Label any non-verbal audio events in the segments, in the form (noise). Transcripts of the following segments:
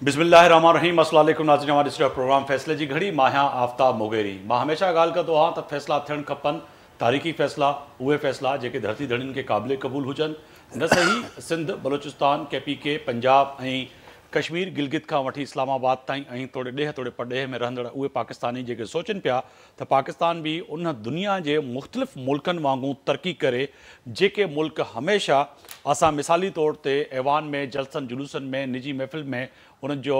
अस्सलाम वालेकुम नाज़रीन, हमारे प्रोग्राम फ़ैसले जी घड़ी माँ आहियाँ आफ्ताब मोगेरी। माँ हमेशह ॻाल्हि कंदो आहियाँ त फ़ैसिला थियणु खपनि, तारीख़ी फ़ैसिला, उहे फ़ैसिला जेके धरती धड़ियुनि खे क़ाबिल क़बूल हुजनि। न सही, सिंध, बलोचिस्तान के के पंजाब ऐं कश्मीर, गिलगित खां वठी इस्लामाबाद ताईं, ऐं थोरे ॾेह थोरे परॾेह में रहंदड़, उहे पाकिस्तानी जेके सोचनि पिया, त पाकिस्तान बि उन दुनिया जे मुख़्तलिफ़ मुल्कनि वांगुरु तरक़ी करे, जेके मुल्क हमेशह असां मिसाली तौर ते ऐवान में, जलसनि, जुलूसनि में, निजी महफ़िल में उन्हनि जो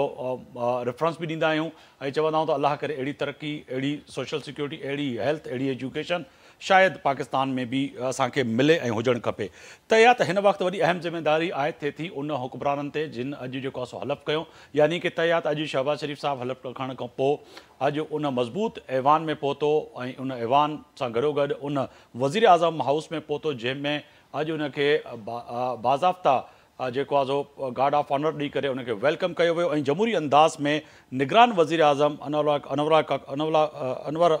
रेफरेंस बि ॾींदा आहियूं। ऐं चवंदा आहियूं त अलाह करे अहिड़ी तरक़ी, अहिड़ी सोशल सिक्योरिटी अहिड़ी हेल्थ अहिड़ी एजुकेशन शायदि पाकिस्तान में बि असांखे मिले ऐं हुजणु खपे। त या त हिन वक़्तु वॾी अहम ज़िमेदारी आहे थिए थी उन हुकुमराननि ते, जिन अॼु जेको आहे सो हलफ़ कयो। यानी की त या त अॼु शहबाज़ शरीफ़ साहिबु हलफ़ खणण खां पोइ अॼु उन मज़बूत ऐवान में पहुतो ऐं उन ऐवान सां गॾोगॾु उन वज़ीर अज़म हाउस में पहुतो जंहिंमें अॼु उनखे बाज़ाफ़्ता जेको आहे गार्ड ऑफ़ ऑनर ॾेई करे उनखे वेलकम कयो वियो। ऐं जमूरी अंदाज़ में निगरान वज़ीर आज़म, अनवरा अनवरा अनवला अनवर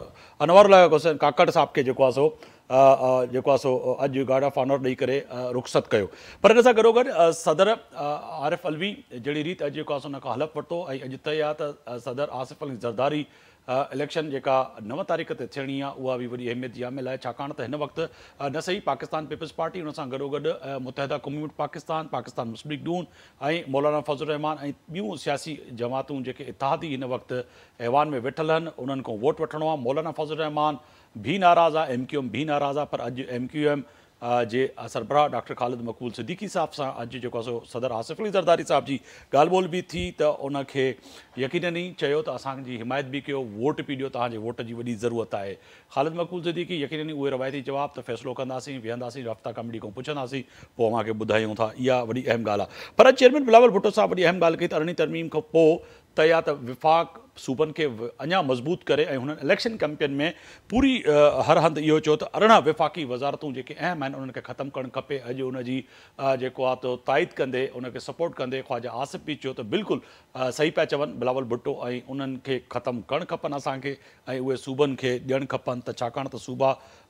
अनवर हुसैन काकड़ साहिब खे जेको सो आहे सो अॼु गार्ड ऑफ़ ऑनर ॾेई करे रुख़सत कयो। पर हिन सां सदर आरिफ़ अलवी जहिड़ी रीति अॼु जेको आहे सो हुन हलफ़ वरितो। ऐं अॼु तइ आहे त सदर आसिफ़ अली ज़रदारी इलेक्शन जेका नव तारीख़ ते थियणी आहे, उहा बि अहमियत जी आमिल आहे न सही पाकिस्तान पीपल्स पार्टी, हुन सां गॾोगॾु मुतहदा कम्यूनिट पाकिस्तान पाकिस्तान मुस्लिम नून ऐं मौलाना फज़ुर रहमान ऐं ॿियूं सियासी जमातूं जेके इतिहादी हिन वक़्तु ऐवान में वेठल उन्हनि खां वोट वठिणो मौलाना फज़ुर रहमान बि नाराज़ आहे एम क्यू एम बि नाराज़ आहे, पर अॼु एम क्यू एम जे सरबराह डॉक्टर ख़ालिद मक़बूल सिद्दीकी साहिब सां जेको आहे सो सदर आसिफ़ अली ज़रदारी साहिब जी ॻाल्हि ॿोल बि थी त उनखे यकीन ई चयो त असांजी हिमायत बि कयो, वोट बि ॾियो, तव्हांजे वोट जी वॾी ज़रूरत आहे। ख़ालिद मक़बूल सिद्दीकी यकीन ई रवायती जवाब त फ़ैसिलो कंदासीं, वेहंदासीं रफ़्ता कमेटी खां पुछंदासीं, पोइ अव्हांखे था, इहा वॾी अहम ॻाल्हि पर चेयरमैन बिलावल भुटो साहिबु वॾी अहम ॻाल्हि कई त अरिड़हीं तरमीम खां पोइ या त विफ़ाक़ सूबनि खे अञा मज़बूत करे इलेक्शन कैंपेन में पूरी हर हंधि इहो चयो त अरिड़हं विफ़ाक़ी वज़ारतूं जेके अहम आहिनि, उन्हनि खे ख़तमु करणु खपे। अॼु उनजी जेको आहे त ताईद कंदे, उनखे सपोर्ट कंदे, ख़्वाजा आसिफ़ बि चयो त बिल्कुलु सही पिया चवनि, बिलावल भुट्टो ऐं उन्हनि खे ख़तमु करणु खपनि असांखे, ऐं उहे सूबनि त त सूबा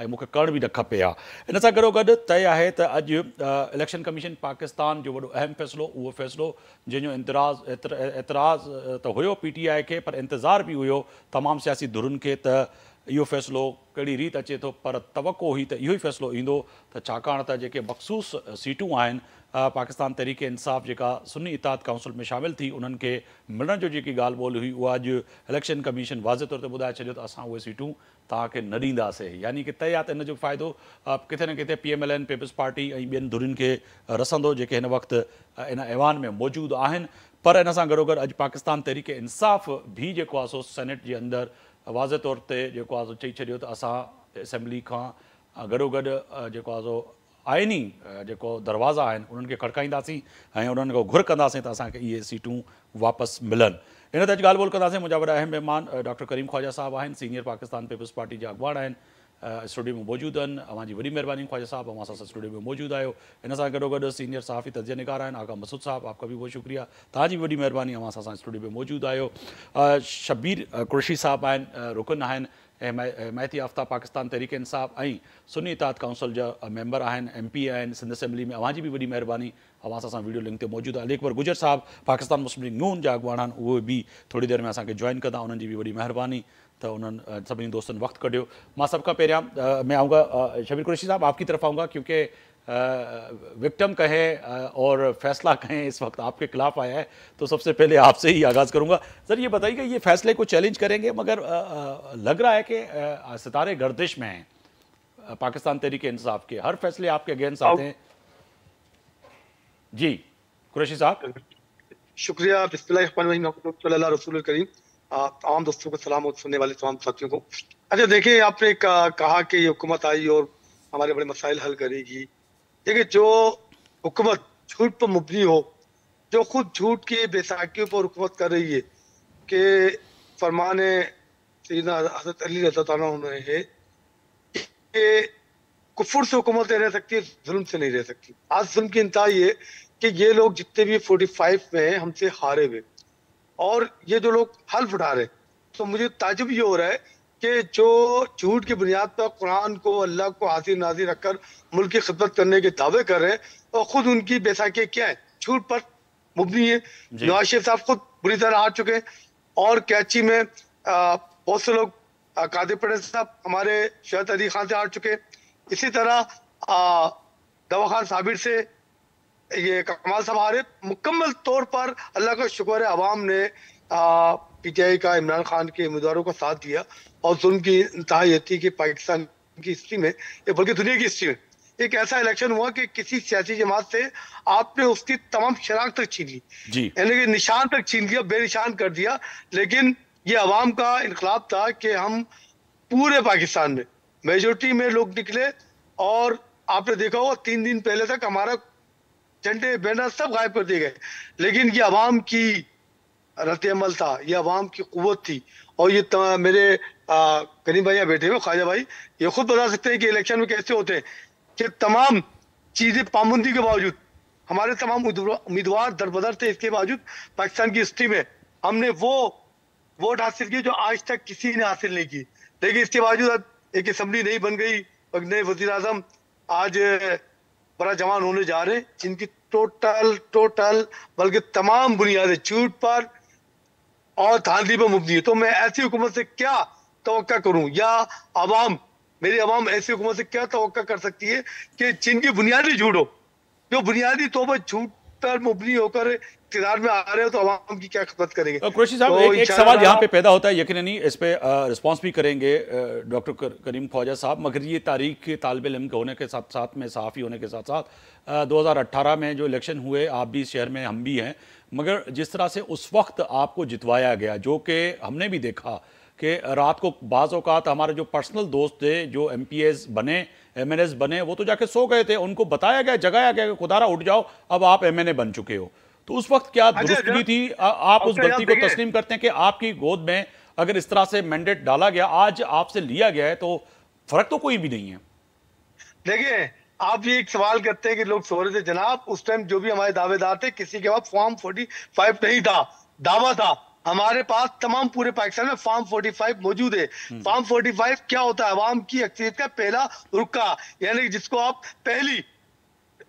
करण बि न खपे हा इन सां गॾोगॾु तय आहे त अॼु इलेक्शन कमीशन पाकिस्तान जो वॾो अहम फ़ैसिलो, उहो फ़ैसिलो जंहिंजो इंतिराज़ एतिराज़ त हुयो पी टी आई खे, पर इंतज़ार बि हुयो तमामु सियासी धुरुनि त इहो फ़ैसिलो कहिड़ी रीति अचे थो, पर तवको हुई त इहो ई फ़ैसिलो ईंदो त छाकाणि त जेके मख़सूस सीटूं आहिनि पाकिस्तान तहरीके इंसाफ़ जेका सुनी इताद काउंसिल में शामिलु थी, उन्हनि खे मिलण जो जेकी ॻाल्हि ॿोली हुई, उहा अॼु इलेक्शन कमीशन वाज़े तौर ते ॿुधाए छॾियो त असां उहे सीटूं तव्हांखे न ॾींदासीं। यानी की तइ आहे त हिन जो किथे न किथे P M L N Peoples Party ऐं ॿियनि धुरियुनि खे रसंदो, जेके हिन वक़्तु इन ऐवान में मौजूदु आहिनि। पर इन सां गॾोगॾु अॼु पाकिस्तान तहरीके इंसाफ़ जेको आहे सो सेनेट जे अंदरि वाज़े तौर ते जेको आहे सो चई छॾियो त असां असेंबली खां गॾोगॾु जेको आहे आइनी जेको दरवाज़ा आहिनि, उन्हनि खे खड़काईंदासीं घुर कंदासीं त असांखे इहे सीटूं वापसि मिलनि। इन ते अॼु ॻाल्हि ॿोल कंदासीं, मुंहिंजा अहम महिमान डॉक्टर करीम ख्वाजा साहिबु आहिनि, सीनियर पाकिस्तान पीपल्स पार्टी जा अॻवान आहिनि स्टूडियो में मौजूदु आहिनि, अव्हांजी वॾी महिरबानी ख्वाजा साहिबु, अव्हां सां स्टूडियो में मौजूदु आहियो। हिन सां गॾोगॾु सीनियर सहाफ़ी तजिया निगार आहिनि, आका मसूद साहिबु, आपका बि बहुत शुक्रिया। तव्हांजी वॾी महिरबानी, अव्हां सां स्टूडियो में मौजूदु आहियो। शबीर कुरशी साहिबु आहिनि रुकन आहिनि हिमायती आफ्ता पाकिस्तान तहरीके इंसाफ़ ऐं सुनी इताद काउंसिल जा मेंबर आहिनि, एम पी आहिनि, सिंध असेंबली में अव्हांजी बि वॾी महिरबानी। अव्हां वीडियो लिंक ते मौजूदु आहे। अकबर गुजर साहिबु, पाकिस्तान मुस्लिम लीग नून जा उ बि थोरी देरि में असांखे जॉइन कंदा, उन्हनि जी बि वॾी त उन्हनि सभिनी दोस्तनि वक़्तु कढियो। माँ सभ खां मैं आऊँगा शबीर कुरैशी साहब, आपकी तरफ़ आऊँगा, क्योंकि विक्टम कहें और फैसला कहें, इस वक्त आपके खिलाफ आया है तो सबसे पहले आपसे ही आगाज़ करूँगा। सर, ये बताइए ये फैसले को चैलेंज करेंगे, मगर लग रहा है कि सितारे गर्दिश में हैं पाकिस्तान तहरीक इंसाफ के। हर फैसले आपके अगेंस्ट आते हैं। जी, कुरैशी साहब। शुक्रिया, बिस्मिल्लाह रसूल करीम तमाम दोस्तों को सलाम और सुनने वाले तमाम साथियों को। अच्छा देखिए, आपने कहा कि ये हुकूमत आई और हमारे बड़े मसाइल हल करेगी। देखिए, जो हुकूमत झूठ पर मुबनी हो, जो खुद झूठ की बेसाखियों पर हुकूमत कर रही है के फरमान हज़रत अली रजा उन्होंने है कि कुफर से हुकूमत रह सकती है जुल्म से नहीं रह सकती। आज जुल्म की इंतहा ये कि ये लोग जितने भी 45 में हैं, हमसे हारे हुए। और ये जो लोग हल्फ उठा रहे तो मुझे ताजुब ये हो रहा है कि जो झूठ की बुनियाद पर कुरान को अल्लाह को हाजिर नाजिर रखकर मुल्क की खिदमत करने के दावे कर रहे हैं और खुद उनकी बैसाखी क्या है? झूठ पर मुबनी है। नवाज़ शरीफ साहब खुद बुरी तरह हार चुके हैं। और कैची में बहुत से लोग कादिर पटेल साहब हमारे शहद अली खान से हार चुके हैं। इसी तरह दवा खान साबिर से ये कमाल साहब हारे मुकम्मल तौर पर अल्लाह का शुक्र है अवाम ने पीटीआई का इमरान खान के उम्मीदवारों का साथ दिया। और जुल्म की इंतहा ये थी कि पाकिस्तान की हिस्ट्री में या बल्कि दुनिया की हिस्ट्री में एक ऐसा इलेक्शन हुआ कि किसी सियासी जमात से आपने उसकी तमाम शराक तक छीन ली। यानी कि निशान तक छीन लिया बेनिशान कर दिया। लेकिन ये अवाम का इनकलाब था कि हम पूरे पाकिस्तान में मेजोरिटी में लोग निकले और आपने देखा होगा तीन दिन पहले तक हमारा झंडे बैनर सब गायब कर दिए गए। लेकिन ये अवाम की रद्द अमल था ये अवाम की कुत थी। और ये मेरे करीम भैया बैठे हुए ख्वाजा भाई। ये खुद बता सकते हैं कि इलेक्शन में कैसे होते हैं कि तमाम चीज़ें पाबंदी के बावजूद, हमारे तमाम उम्मीदवार दरबदर थे, इसके बावजूद पाकिस्तान की हिस्ट्री में हमने वो वोट हासिल किए जो आज तक किसी ने हासिल नहीं की लेकिन इसके बावजूद एक असम्बली नहीं बन गई नए वज़ीर आज़म आज बड़ा जवान होने जा रहे हैं, जिनकी टोटल टोटल बल्कि तमाम बुनियादें चूट पर और धांधली पर मुबनी है। तो मैं ऐसी हुकूमत से क्या तो करूँ? या आवाम मेरी आवाम ऐसी हुकूमत से क्या तो कर सकती है कि जिनकी बुनियादी झूठ हो जो बुनियादी तो झूठ पर मुबनी होकर इकतदार में आ रहे हो तो आवाम की क्या खपत करेंगे? कुरैशी साहब तो एक, एक सवाल यहाँ पे पैदा होता है यकीन इस पे रिस्पांस भी करेंगे डॉक्टर करीम ख्वाजा साहब मगर ये तारीख के तालब इलम के होने के साथ साथ में सहाफ़ी होने के साथ साथ 2018 में जो इलेक्शन हुए आप भी शहर में हम भी हैं मगर जिस तरह से उस वक्त आपको जितवाया गया जो कि हमने भी देखा कि रात को बाज़ अवत हमारे जो पर्सनल दोस्त थे जो एमपीएस बने एम बने वो तो जाके सो गए थे उनको बताया गया जगाया गया कि खुदारा उठ जाओ अब आप एम बन चुके हो। तो उस वक्त क्या अच्छा, दुरुस्तगी थी? आ, आप उस गलती को तस्लीम करते हैं कि आपकी गोद में अगर इस तरह से मैंडेट डाला गया आज आपसे लिया गया है तो फ़र्क तो कोई भी नहीं है। देखिए आप ये एक सवाल करते हैं कि लोग सो रहे थे जनाब उस टाइम जो भी हमारे दावेदार थे किसी के पास फॉर्म फोर्टी फाइव नहीं था दावा था। हमारे पास तमाम पूरे पाकिस्तान में फार्म 45 मौजूद है। फार्म 45 क्या होता है? अवाम की अक्सरियत का पहला रुका यानी जिसको आप पहली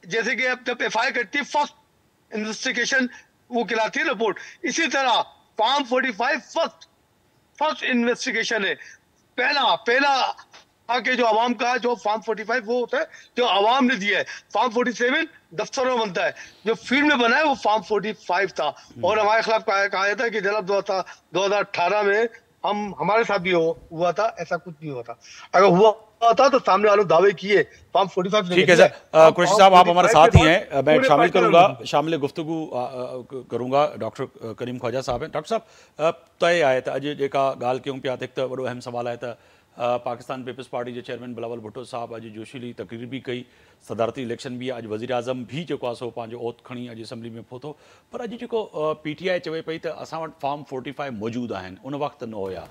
जैसे कि आप जब एफआई करती है फ़र्स्ट इन्वेस्टिगेशन वो खिलाती है रिपोर्ट इसी तरह फार्म 45 फ़र्स्ट फ़र्स्ट इन्वेस्टिगेशन है। पहला पहला आके जो आवाम का जो फॉर्म 45 वो होता है जो आवाम ने दिया है फॉर्म 47 दफ्तरों में बनता है। जो फ़ील्ड में बना है वो फॉर्म 45 था। और हमारे खिलाफ कहा, कहा था कि जनाब दो हज़ार अठारह में हम हमारे साथ भी हो, हुआ था ऐसा कुछ नहीं हुआ था अगर हुआ था तो सामने वालों दावे किए फॉर्म 45 ठीक है सर कुरैशी साहब आप हमारे साथ ही हैं। मैं शामिल करूँगा शामिल गुफ्तगु करूँगा। डॉक्टर करीम ख्वाजा साहब हैं। डॉक्टर साहब तय आया था अॼु जेका ॻाल्हि कयूं पिया त हिकु त वॾो अहम सवाल आया त पाकिस्तान पीपल्स पार्टी के चेयरमैन बिलावल भुट्टो साहब अॼु जोशीली तकरीर भी कई। सदारती इलेक्शन भी अॼु वज़ीर आज़म जो सो पंहिंजो ओत खणी अॼु असैम्बली में पहुतो। पर अॼु जेको पी टी आई चवे पई त असां फॉर्म फोर्टी फाइव मौजूदु आहिनि। उन वक़्तु न हुया।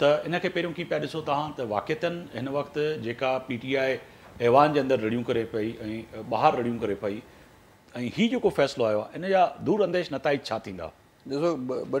त इनखे पहिरियों कीअं पिया ॾिसो तव्हां? त वाक़ियतनि हिन वक़्तु जेका पी टी आई ऐवान जे अंदरि रड़ियूं करे पई ऐं ॿाहिरि रड़ियूं करे पई, ऐं हीउ जेको फ़ैसिलो आयो इन जा दूर अंदेश नताइज छा थींदा? ॾिसो, ॿ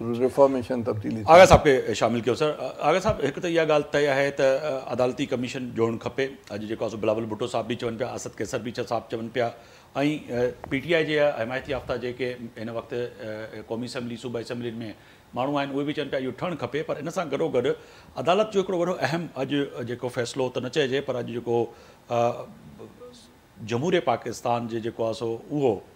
रिफॉर्मेशन तब्दीली आगा साहब खे शामिल कयो सर? आगा साहब हिकु त इहा ॻाल्हि तय आहे त अदालती कमीशन जोड़णु खपे। अॼु जेको आहे बिलावल भुट्टो साहब बि चवनि पिया असद केसर बि साहब चवनि पिया। ऐं पी टी जे हिमायती याफ़्ता जेके हिन वक़्तु क़ौमी असैम्बली सूबा असैम्बलियुनि में माण्हू आहिनि उहे बि चवनि पिया खपे। पर इन सां गॾोगॾु अदालत जो हिकिड़ो अहम अॼु जेको फ़ैसिलो त न चइजे पर अॼु जेको जमहूरिय पाकिस्तान जे सो अ,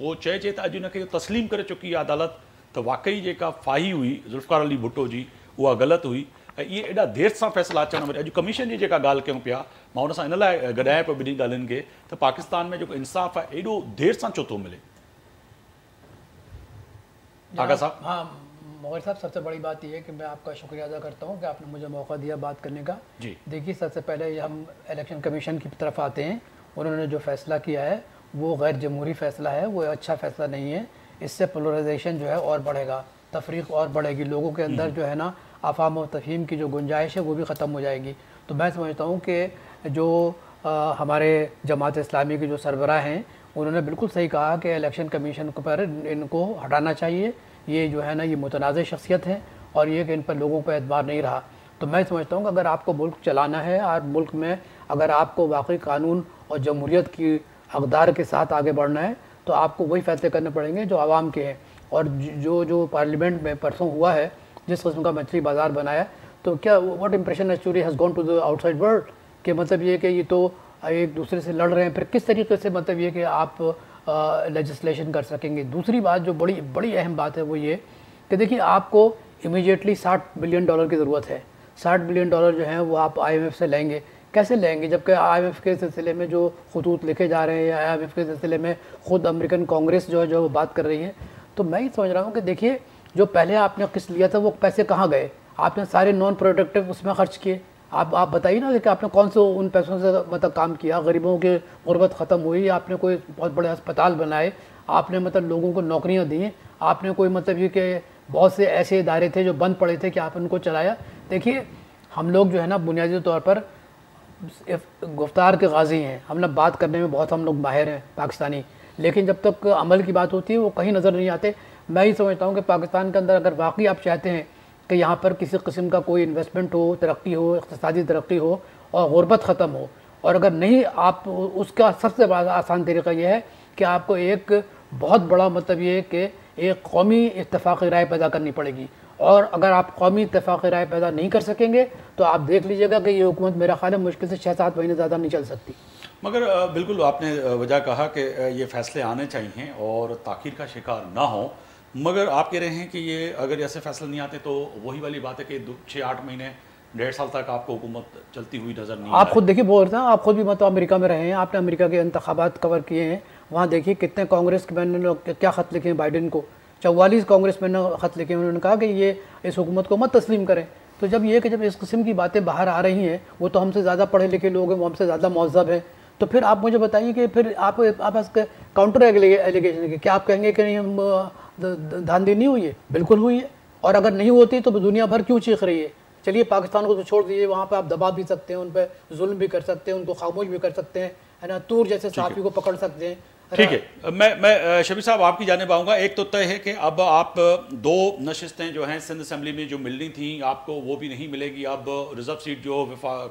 पोइ चइजे त अॼु हुनखे इहो तस्लीम करे चुकी आहे अदालत त वाक़ई जेका फाही हुई ज़ुल्फ़कार अली भुट्टो जी उहा ग़लति हुई। ऐं इहे एॾा देरि सां फ़ैसिला अचण वरी अॼु कमीशन जी जेका ॻाल्हि कयूं पिया माँ हुन सां इन लाइ गॾायां पियो ॿिन्ही ॻाल्हियुनि खे त पाकिस्तान में जेको इंसाफ़ आहे एॾो देरि सां छो थो मिले? आगा साहब? हाँ मगर साहब सबसे बड़ी बात यह है कि मैं आपका शुक्रिया अदा करता हूँ कि आपने मुझे मौका दिया बात करने का। जी। देखिए सबसे पहले हम इलेक्शन कमीशन की तरफ़ आते हैं। उन्होंने जो फैसला किया है वो गैर जमहूरी फैसला है वो अच्छा फैसला नहीं है। इससे पोलराइजेशन जो है और बढ़ेगा। तफरीक और बढ़ेगी। लोगों के अंदर जो है ना अफाम व तफहीम की जो गुंजाइश है वो भी ख़त्म हो जाएगी। तो मैं समझता हूँ कि जो अ, हमारे जमात इस्लामी के जो सरबरा हैं उन्होंने बिल्कुल सही कहा कि इलेक्शन कमीशन को पर इनको हटाना चाहिए। ये जो है ना ये मुतनाज़ शख्सियत है और ये कि इन पर लोगों पर एतबार नहीं रहा। तो मैं समझता हूँ कि अगर आपको मुल्क चलाना है और मुल्क में अगर आपको वाकई कानून और जमहूरीत की अकदार के साथ आगे बढ़ना है तो आपको वही फैसले करने पड़ेंगे जो आवाम के हैं। और जो जो पार्लियामेंट में परसों हुआ है, जिस किस्म का मछली बाज़ार बनाया तो क्या what impression actually has gone to the outside world कि मतलब ये कि ये तो एक दूसरे से लड़ रहे हैं, फिर किस तरीके से मतलब ये कि आप लेजिस्लेशन कर सकेंगे? दूसरी बात जो बड़ी बड़ी अहम बात है वो ये कि देखिए, आपको इमीडिएटली 60 बिलियन डॉलर की ज़रूरत है। 60 बिलियन डॉलर जो है वो आप आईएमएफ से लेंगे। कैसे लेंगे? जबकि आईएमएफ के सिलसिले में जो खतूत लिखे जा रहे हैं या आईएमएफ के सिलसिले में खुद अमेरिकन कांग्रेस जो है, जो बात कर रही है। तो मैं ये समझ रहा हूँ कि देखिए, जो पहले आपने किस्त लिया था, वो पैसे कहाँ गए? आपने सारे नॉन प्रोडक्टिव उसमें खर्च किए। आप आप बताइए ना कि आपने कौन से उन पैसों से मतलब काम किया? गरीबों की गुर्बत ख़त्म हुई, आपने कोई बहुत बड़े अस्पताल बनाए, आपने मतलब लोगों को नौकरियाँ दी, आपने कोई मतलब ये कि बहुत से ऐसे इदारे थे जो बंद पड़े थे कि आप उनको चलाया। देखिए, हम लोग जो है ना, बुनियादी तौर पर गुफ्तार के गाजी हैं हम लोग बात करने में बहुत हम लोग माहिर हैं, पाकिस्तानी। लेकिन जब तक अमल की बात होती है, वो कहीं नज़र नहीं आते। मैं ही समझता हूँ कि पाकिस्तान के अंदर अगर वाकई आप चाहते हैं कि यहाँ पर किसी किस्म का कोई इन्वेस्टमेंट हो, तरक्की हो इकतदी तरक्की हो और गुरबत ख़त्म हो, और अगर नहीं, आप उसका सबसे बड़ा आसान तरीका यह है कि आपको एक बहुत बड़ा मतलब ये कि एक कौमी इतफाक़ी राय पैदा करनी पड़ेगी। और अगर आप कौमी इतफाक़ी राय पैदा नहीं कर सकेंगे तो आप देख लीजिएगा कि ये हुकूमत मेरा ख्याल है मुश्किल से छः सात महीने ज़्यादा नहीं चल सकती। मगर बिल्कुल आपने वजह कहा कि ये फैसले आने चाहिए और ताखिर का शिकार ना हो। मगर आप कह रहे हैं कि ये अगर ऐसे फैसले नहीं आते तो वही वाली बात है कि छः आठ महीने डेढ़ साल तक आपको हुकूमत चलती हुई नज़र नहीं आप खुद देखिए बोल रहे हैं आप खुद भी मतलब अमेरिका में रहे हैं आपने अमेरिका के इंतबात कवर किए हैं वहाँ देखिए कितने कांग्रेस के मैंने क्या ख़त लिखे हैं बाइडन को। चौवालीस कांग्रेस ने ख़त लिखे उन्होंने कहा कि ये इस हुकूमत को मत तस्लीम करें। तो जब ये कि जब इस किस्म की बातें बाहर आ रही हैं वो तो हमसे ज़्यादा पढ़े लिखे लोग हैं वो हमसे ज़्यादा महजब हैं। तो फिर आप मुझे बताइए कि फिर आप आप इसके काउंटर एलिगेशन के क्या आप कहेंगे कि नहीं हम धांधी नहीं हुई है? बिल्कुल हुई है। और अगर नहीं होती तो दुनिया भर क्यों चीख रही है? चलिए पाकिस्तान को तो छोड़ दीजिए वहाँ पर आप दबा भी सकते हैं उन पर जुल्म भी कर सकते हैं उनको खामोश भी कर सकते हैं है ना? तूर जैसे साफी को पकड़ सकते हैं। ठीक है। मैं मैं शबी साहब, आपकी जाने पाऊँगा एक तो तय है कि अब आप दो नशस्तें जो हैं सिंध असम्बली में जो मिलनी थी, आपको वो भी नहीं मिलेगी। अब रिज़र्व सीट जो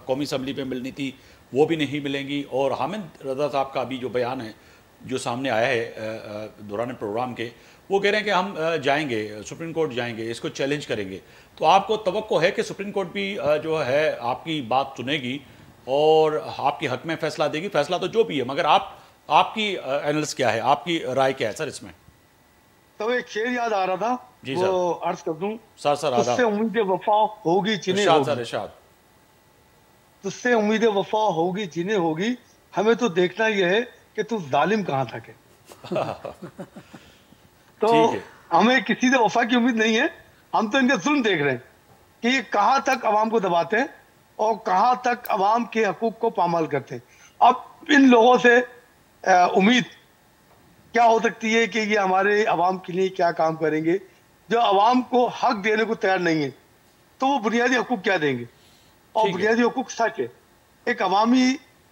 कौमी असम्बली में मिलनी थी, वो भी नहीं मिलेंगी। और हामिद रजा साहब का अभी जो बयान है, जो सामने आया है दौरान प्रोग्राम के, वो कह रहे हैं कि हम जाएँगे, सुप्रीम कोर्ट जाएँगे, इसको चैलेंज करेंगे। तो आपको तो है कि सुप्रीम कोर्ट भी जो है, आपकी बात सुनेगी और आपके हक में फैसला देगी। फैसला तो जो भी है, मगर आप आपकी एनालिस क्या है? आपकी राय क्या है सर इसमें? तो एक शेर याद आ रहा था जी वो अर्ज़ कर दूँ। सर सर तुझसे उम्मीद वफा होगी जिन्हें होगी। सर तुझसे उम्मीद वफा होगी जिन्हें होगी। हमें तो देखना यह है कि तू जालिम कहाँ है। (laughs) तो हमें किसी से वफा की उम्मीद नहीं है। हम तो इनके जुल्म देख रहे हैं कि ये कहाँ तक अवाम को दबाते हैं और कहाँ तक अवाम के हकूक को पामाल करते हैं। अब इन लोगों से उम्मीद। क्या हो सकती है कि ये हमारे अवाम के लिए क्या काम करेंगे? जो अवाम को हक देने को तैयार नहीं है तो वो बुनियादी हकूक क्या देंगे? और बुनियादी हकूक सच है। एक अवामी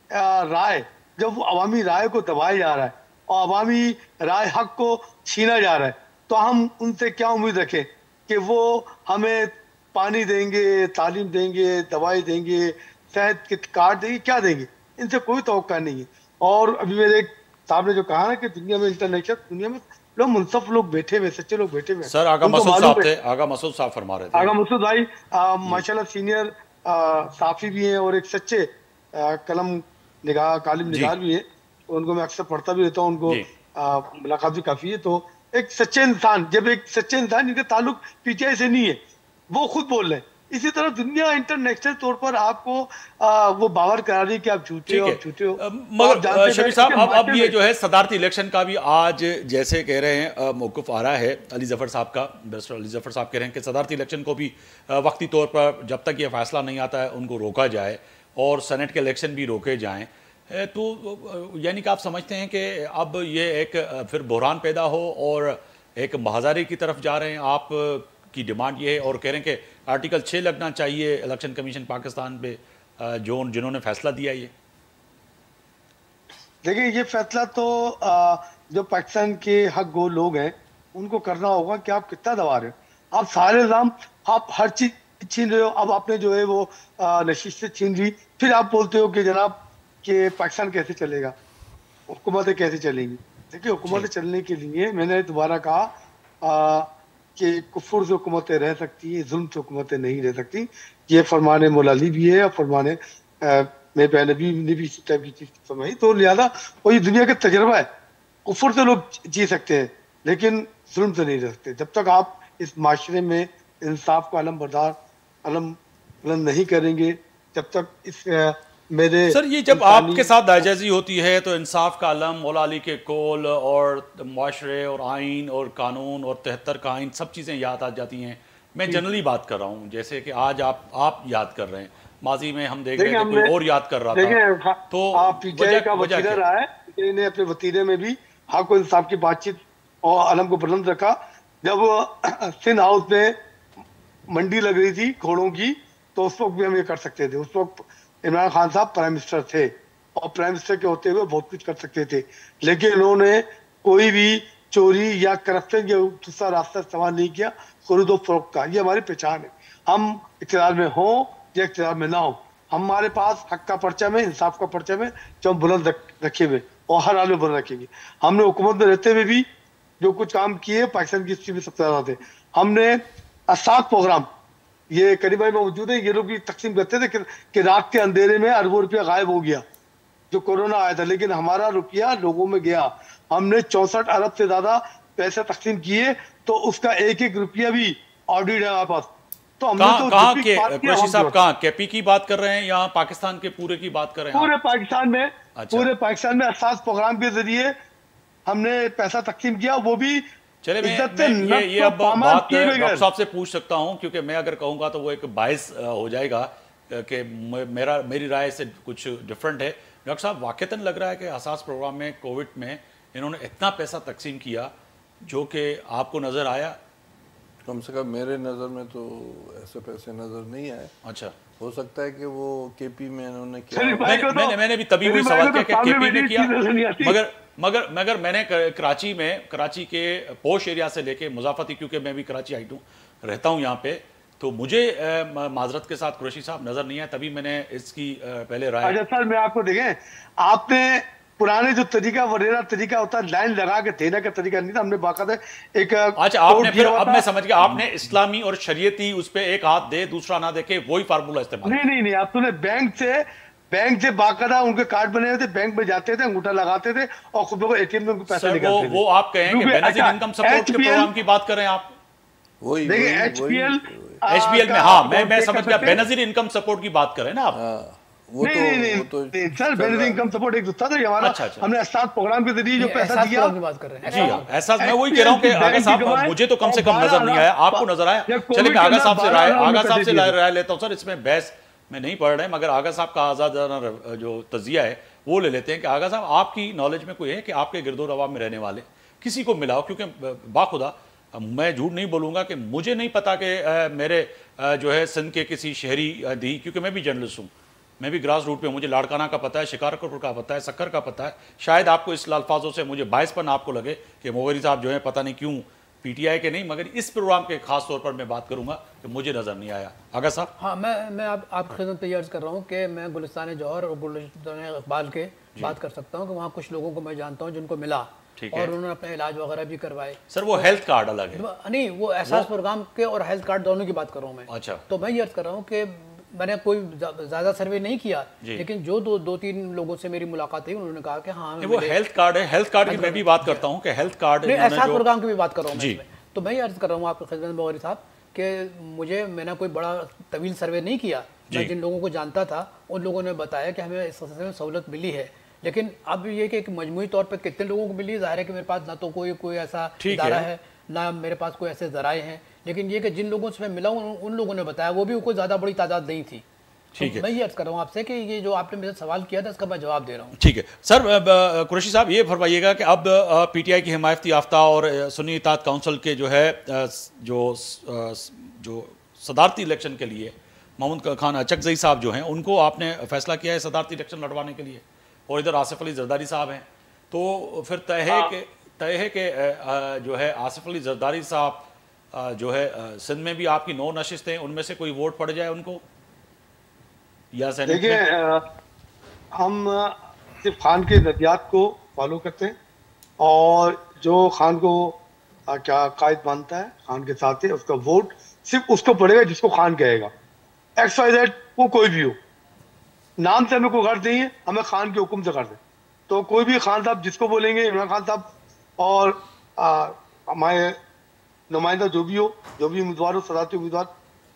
राय जब वो अवामी राय को दबाया जा रहा है और अवामी राय हक को छीना जा रहा है तो हम उनसे क्या उम्मीद रखें कि वो हमें पानी देंगे तालीम देंगे दवाई देंगे सेहत के कार्ड देंगे क्या देंगे? इनसे कोई तो नहीं है। और अभी मेरे साहब ने जो कहा ना कि दुनिया में इंटरनेशनल दुनिया में लोग मुनसफ लोग बैठे हुए सच्चे लोग बैठे हुए सर आगा मसूद साहब थे आगा मसूद साहब फरमा रहे थे। आगा मसूद भाई माशाल्लाह सीनियर साफी भी हैं और एक सच्चे आ, कलम निगाह कालिम निगाह भी है। उनको मैं अक्सर पढ़ता भी रहता हूँ उनको मुलाकात भी काफ़ी है। तो एक सच्चे इंसान जब एक सच्चे इंसान जिनका ताल्लुक पीटीआई से नहीं है वो खुद बोल रहे हैं। इसी तरह दुनिया इंटरनेशनल तौर पर आपको आ, वो बावर करा रही कि आप झूठे हो झूठे हो। मगर शबीर साहब अब अब ये जो है सदारती इलेक्शन का भी आज जैसे कह रहे हैं मौकूफ आ रहा है। अली ज़फ़र साहब का बैरिस्टर अली ज़फ़र साहब कह रहे हैं कि सदारती इलेक्शन को भी वक्ती तौर पर जब तक ये फैसला नहीं आता है उनको रोका जाए और सेनेट के इलेक्शन भी रोके जाएँ। तो यानी कि आप समझते हैं कि अब ये एक फिर बहरान पैदा हो और एक महाजारी की तरफ़ जा रहे हैं। आप की डिमांड ये है और कह रहे हैं कि आर्टिकल छः लगना चाहिए इलेक्शन कमीशन पाकिस्तान पे जो जिन्होंने फैसला दिया ये। देखिए ये फैसला तो जो पाकिस्तान के हक गो लोग हैं उनको करना होगा कि आप कितना दबा रहे हो। आप सारे इल्ज़ाम आप हर चीज़ छीन रहे हो। अब आपने जो है वो नशीश से छीन ली फिर आप बोलते हो कि जनाब कि पाकिस्तान कैसे चलेगा? हुकूमतें कैसे चलेंगी? देखिए हुकूमतें चलने के लिए मैंने दोबारा कहा कि कुफर से हुकूमतें रह सकती हैं, जुल्म से हुकूमतें नहीं रह सकती, ये फरमान मोलाली भी है और फरमान मेरे पहले भी ने भी इसी टाइप की चीज़ फरमाई। तो लिहाजा, वो ये दुनिया का तजर्बा है। कुफर से लोग जी सकते हैं, लेकिन जुल्म से नहीं रह सकते। जब तक आप इस माशरे में इंसाफ का अलम बरदार, अलम बुलंद नहीं करेंगे, जब तक इस मेरे सर ये जब आपके साथ दायजाजी होती है तो इंसाफ का आलम मौला अली के कोल और माशरे और आइन और कानून और तिहत्तर का आइन सब चीज़ें याद आ जाती हैं। मैं जनरली बात कर रहा हूँ जैसे कि आज आप आप याद कर रहे हैं। माजी में हम देख रहे थे कोई और याद कर रहा था। तो आप का वजीरा रहा है ने अपने वतीरे में भी हक इंसाफ की बातचीत और अलम को बुलंद रखा। जब (clears throat) सिंध हाउस में मंडी लग रही थी घोड़ों की तो उस वक्त भी हम ये कर सकते थे। उस वक्त इमरान खान साहब प्राइम मिनिस्टर थे और प्राइम मिनिस्टर के होते हुए बहुत कुछ कर सकते थे। लेकिन उन्होंने कोई भी चोरी या करप्शन या दूसरा रास्ता इस्तेमाल नहीं किया खरीदो फरोख्त का। ये हमारी पहचान है। हम इकतदार में हों या इकतदार में ना हो, हमारे पास हक का पर्चा में, इंसाफ का पर्चा में जो हम बुलंद रखे हुए और हर हाल में बुलंद रखेंगे। हमने हुकूमत में रहते हुए भी जो कुछ काम किए, पाकिस्तान की हिस्ट्री में सबसे ज़्यादा थे। हमने सात प्रोग्राम ये करीब में मौजूद है। ये लोग भी तकसीम करते थे कि, कि रात के अंधेरे में अरबों रुपया गायब हो गया जो कोरोना आया था। लेकिन हमारा रुपया लोगों में गया। हमने चौसठ अरब से ज़्यादा पैसे तकसीम किए तो उसका एक एक रुपया भी ऑडिट है हमारे पास। तो हमने तो कहाँ के कुरैशी साहब कहाँ? केपी की बात कर रहे हैं या पाकिस्तान के पूरे की बात कर रहे हैं? पूरे पाकिस्तान में अच्छा। पूरे पाकिस्तान में असास प्रोग्राम के ज़रिए हमने पैसा तकसीम किया। वो भी चले मैं, मैं ये ये अब बात डॉक्टर साहब से पूछ सकता हूँ क्योंकि मैं अगर कहूँगा तो वो एक बायस हो जाएगा कि मेरा मेरी राय से कुछ डिफरेंट है। डॉक्टर साहब वाकता लग रहा है कि असास प्रोग्राम में कोविड में इन्होंने इतना पैसा तकसीम किया जो कि आपको नज़र आया? कम से कम मेरे नज़र में तो ऐसे पैसे नज़र नहीं आए। अच्छा। हो सकता है कि वो केपी में इन्होंने किया मैंने, तो, मैंने मैंने भी तभी वही सवाल किया कि केपी में किया। मगर मगर मगर मैंने कराची में कराची के पोश एरिया से लेके मुजाफती क्योंकि मैं भी कराची आई हूँ रहता हूँ यहाँ पे तो मुझे माजरत के साथ कुरैशी साहब नज़र नहीं आया तभी मैंने इसकी पहले राय अच्छा सर मैं आपको देखें आपने पुराने जो तरीका वरेरा तरीका होता है लाइन लगा के देने का तरीका नहीं था हमने बाकायदा एक अच्छा आपने फिर अब मैं समझ गया आपने इस्लामी और शरीयती उस पर एक हाथ दे दूसरा ना देखे वही फार्मूला इस्तेमाल। नहीं नहीं नहीं आप तुमने बैंक से बैंक से बाकायदा उनके कार्ड बने हुए थे बैंक में जाते थे अंगूठा लगाते थे और खुद लोग एटीएम में उनको पैसा निकालते थे। वो आप कहें कि बेनजीर इनकम सपोर्ट के प्रोग्राम की बात कर रहे हैं आप वही देखिए एचपीएल एचपीएल में हाँ मैं मैं समझ गया बेनजीर इनकम सपोर्ट की बात कर रहे हैं ना आप। हाँ। वो नहीं, तो, नहीं, नहीं, वो तो नहीं, सर बेनिफिट इनकम सपोर्ट एक दूसरा था हमारा। अच्छा, अच्छा, हमने एहसास प्रोग्राम के ज़रिए जो पैसा दिया। की बात कर रहे हैं। जी हाँ। एहसास मैं वही कह रहा हूँ कि आगा साहब मुझे तो कम से कम नज़र नहीं आया। आपको नज़र आया? चलिए मैं आगा साहब से राय आगा साहब से राय लेता हूँ। सर इसमें बहस में नहीं पढ़ रहे मगर आगा साहब का आज़ाद जो तजिया है वो ले लेते हैं कि आगा साहब आपकी नॉलेज में कोई है कि आपके गिरदो रवा में रहने वाले? किसी को मिलाओ क्योंकि बाखुदा मैं झूठ नहीं बोलूँगा कि मुझे नहीं पता कि मेरे जो है सिंध के किसी शहरी दी क्योंकि मैं भी जर्नलिस्ट हूँ। मैं भी ग्रास रूट पे मुझे लाड़काना का पता है शिकारपुर का पता है सक्कर का पता है। शायद आपको इस अल्फाजों से मुझे बायसपन आपको लगे कि मोगरी साहब जो है पता नहीं क्यों पीटीआई के नहीं मगर इस प्रोग्राम के खास तौर पर मैं बात करूँगा कि मुझे नज़र नहीं आया। आगा साहब? हाँ मैं मैं आप आपकी खिदमत तैयार कर रहा हूँ कि मैं गुलिस्तान जौहर और गुलिस्तान इकबाल के बात कर सकता हूँ कि वहाँ कुछ लोगों को मैं जानता हूँ जिनको मिला और उन्होंने अपने इलाज वगैरह भी करवाए। सर वो हेल्थ कार्ड अलग है। नहीं वो एहसास प्रोग्राम के और हेल्थ कार्ड दोनों की बात कर रहा हूँ मैं। अच्छा। तो मैं ये अर्ज़ कर रहा हूँ कि मैंने कोई ज़्यादा सर्वे नहीं किया लेकिन जो दो दो तीन लोगों से मेरी मुलाकात हुई उन्होंने कहा कि हाँ वो हेल्थ कार्ड है हेल्थ कार्ड की मैं भी बात करता हूँ कि हेल्थ कार्ड ऐसा प्रोग्राम की भी बात कर रहा हूँ तो मैं अर्ज़ कर रहा हूँ आपके खजमत बगौरी साहब कि मुझे मैंने कोई बड़ा तवील सर्वे नहीं किया। मैं जिन लोगों को जानता था उन लोगों ने बताया कि हमें इस में सहूलत मिली है। लेकिन अब ये कि एक मजमूई तौर पर कितने लोगों को मिली ज़ाहिर है कि मेरे पास ना तो कोई कोई ऐसा इदारा है ना मेरे पास कोई ऐसे जराए हैं। लेकिन ये कि जिन लोगों से मैं मिला उन, उन लोगों ने बताया वो भी कोई ज़्यादा बड़ी तादाद नहीं थी। ठीक है। मैं ये अर्ज़ कर रहा हूँ आपसे कि ये जो आपने मेरे सवाल किया था इसका मैं जवाब दे रहा हूँ। ठीक है। सर कुरैशी साहब ये फरमाइएगा कि अब पीटीआई की हिमायती याफ्ता और सुन्नी इतात काउंसिल के जो है जो जो सदारती इलेक्शन के लिए मोहम्मद खान अचकजई साहब जो हैं उनको आपने फैसला किया है सदारती इलेक्शन लड़वाने के लिए। और इधर आसिफ अली जरदारी साहब हैं। तो फिर तय है हाँ। कि तय है कि जो है आसिफ अली जरदारी साहब जो है सिंध में भी आपकी नौ नशिस्तें उनमें से कोई वोट पड़ जाए उनको? या देखिए हम सिर्फ़ खान के नदियात को फॉलो करते हैं और जो खान को क्या कायद मानता है खान के साथ है उसका वोट सिर्फ़ उसको पड़ेगा जिसको खान कहेगा। एक्स वाई जेड वो कोई भी हो। नाम से हमें कोई गर्ज नहीं है हमें खान के हुक्म से कर दे। तो कोई भी खान साहब जिसको बोलेंगे इमरान खान साहब और हमारे नुमाइंदा जो भी हो जो भी उम्मीदवार हो सदाती उम्मीदवार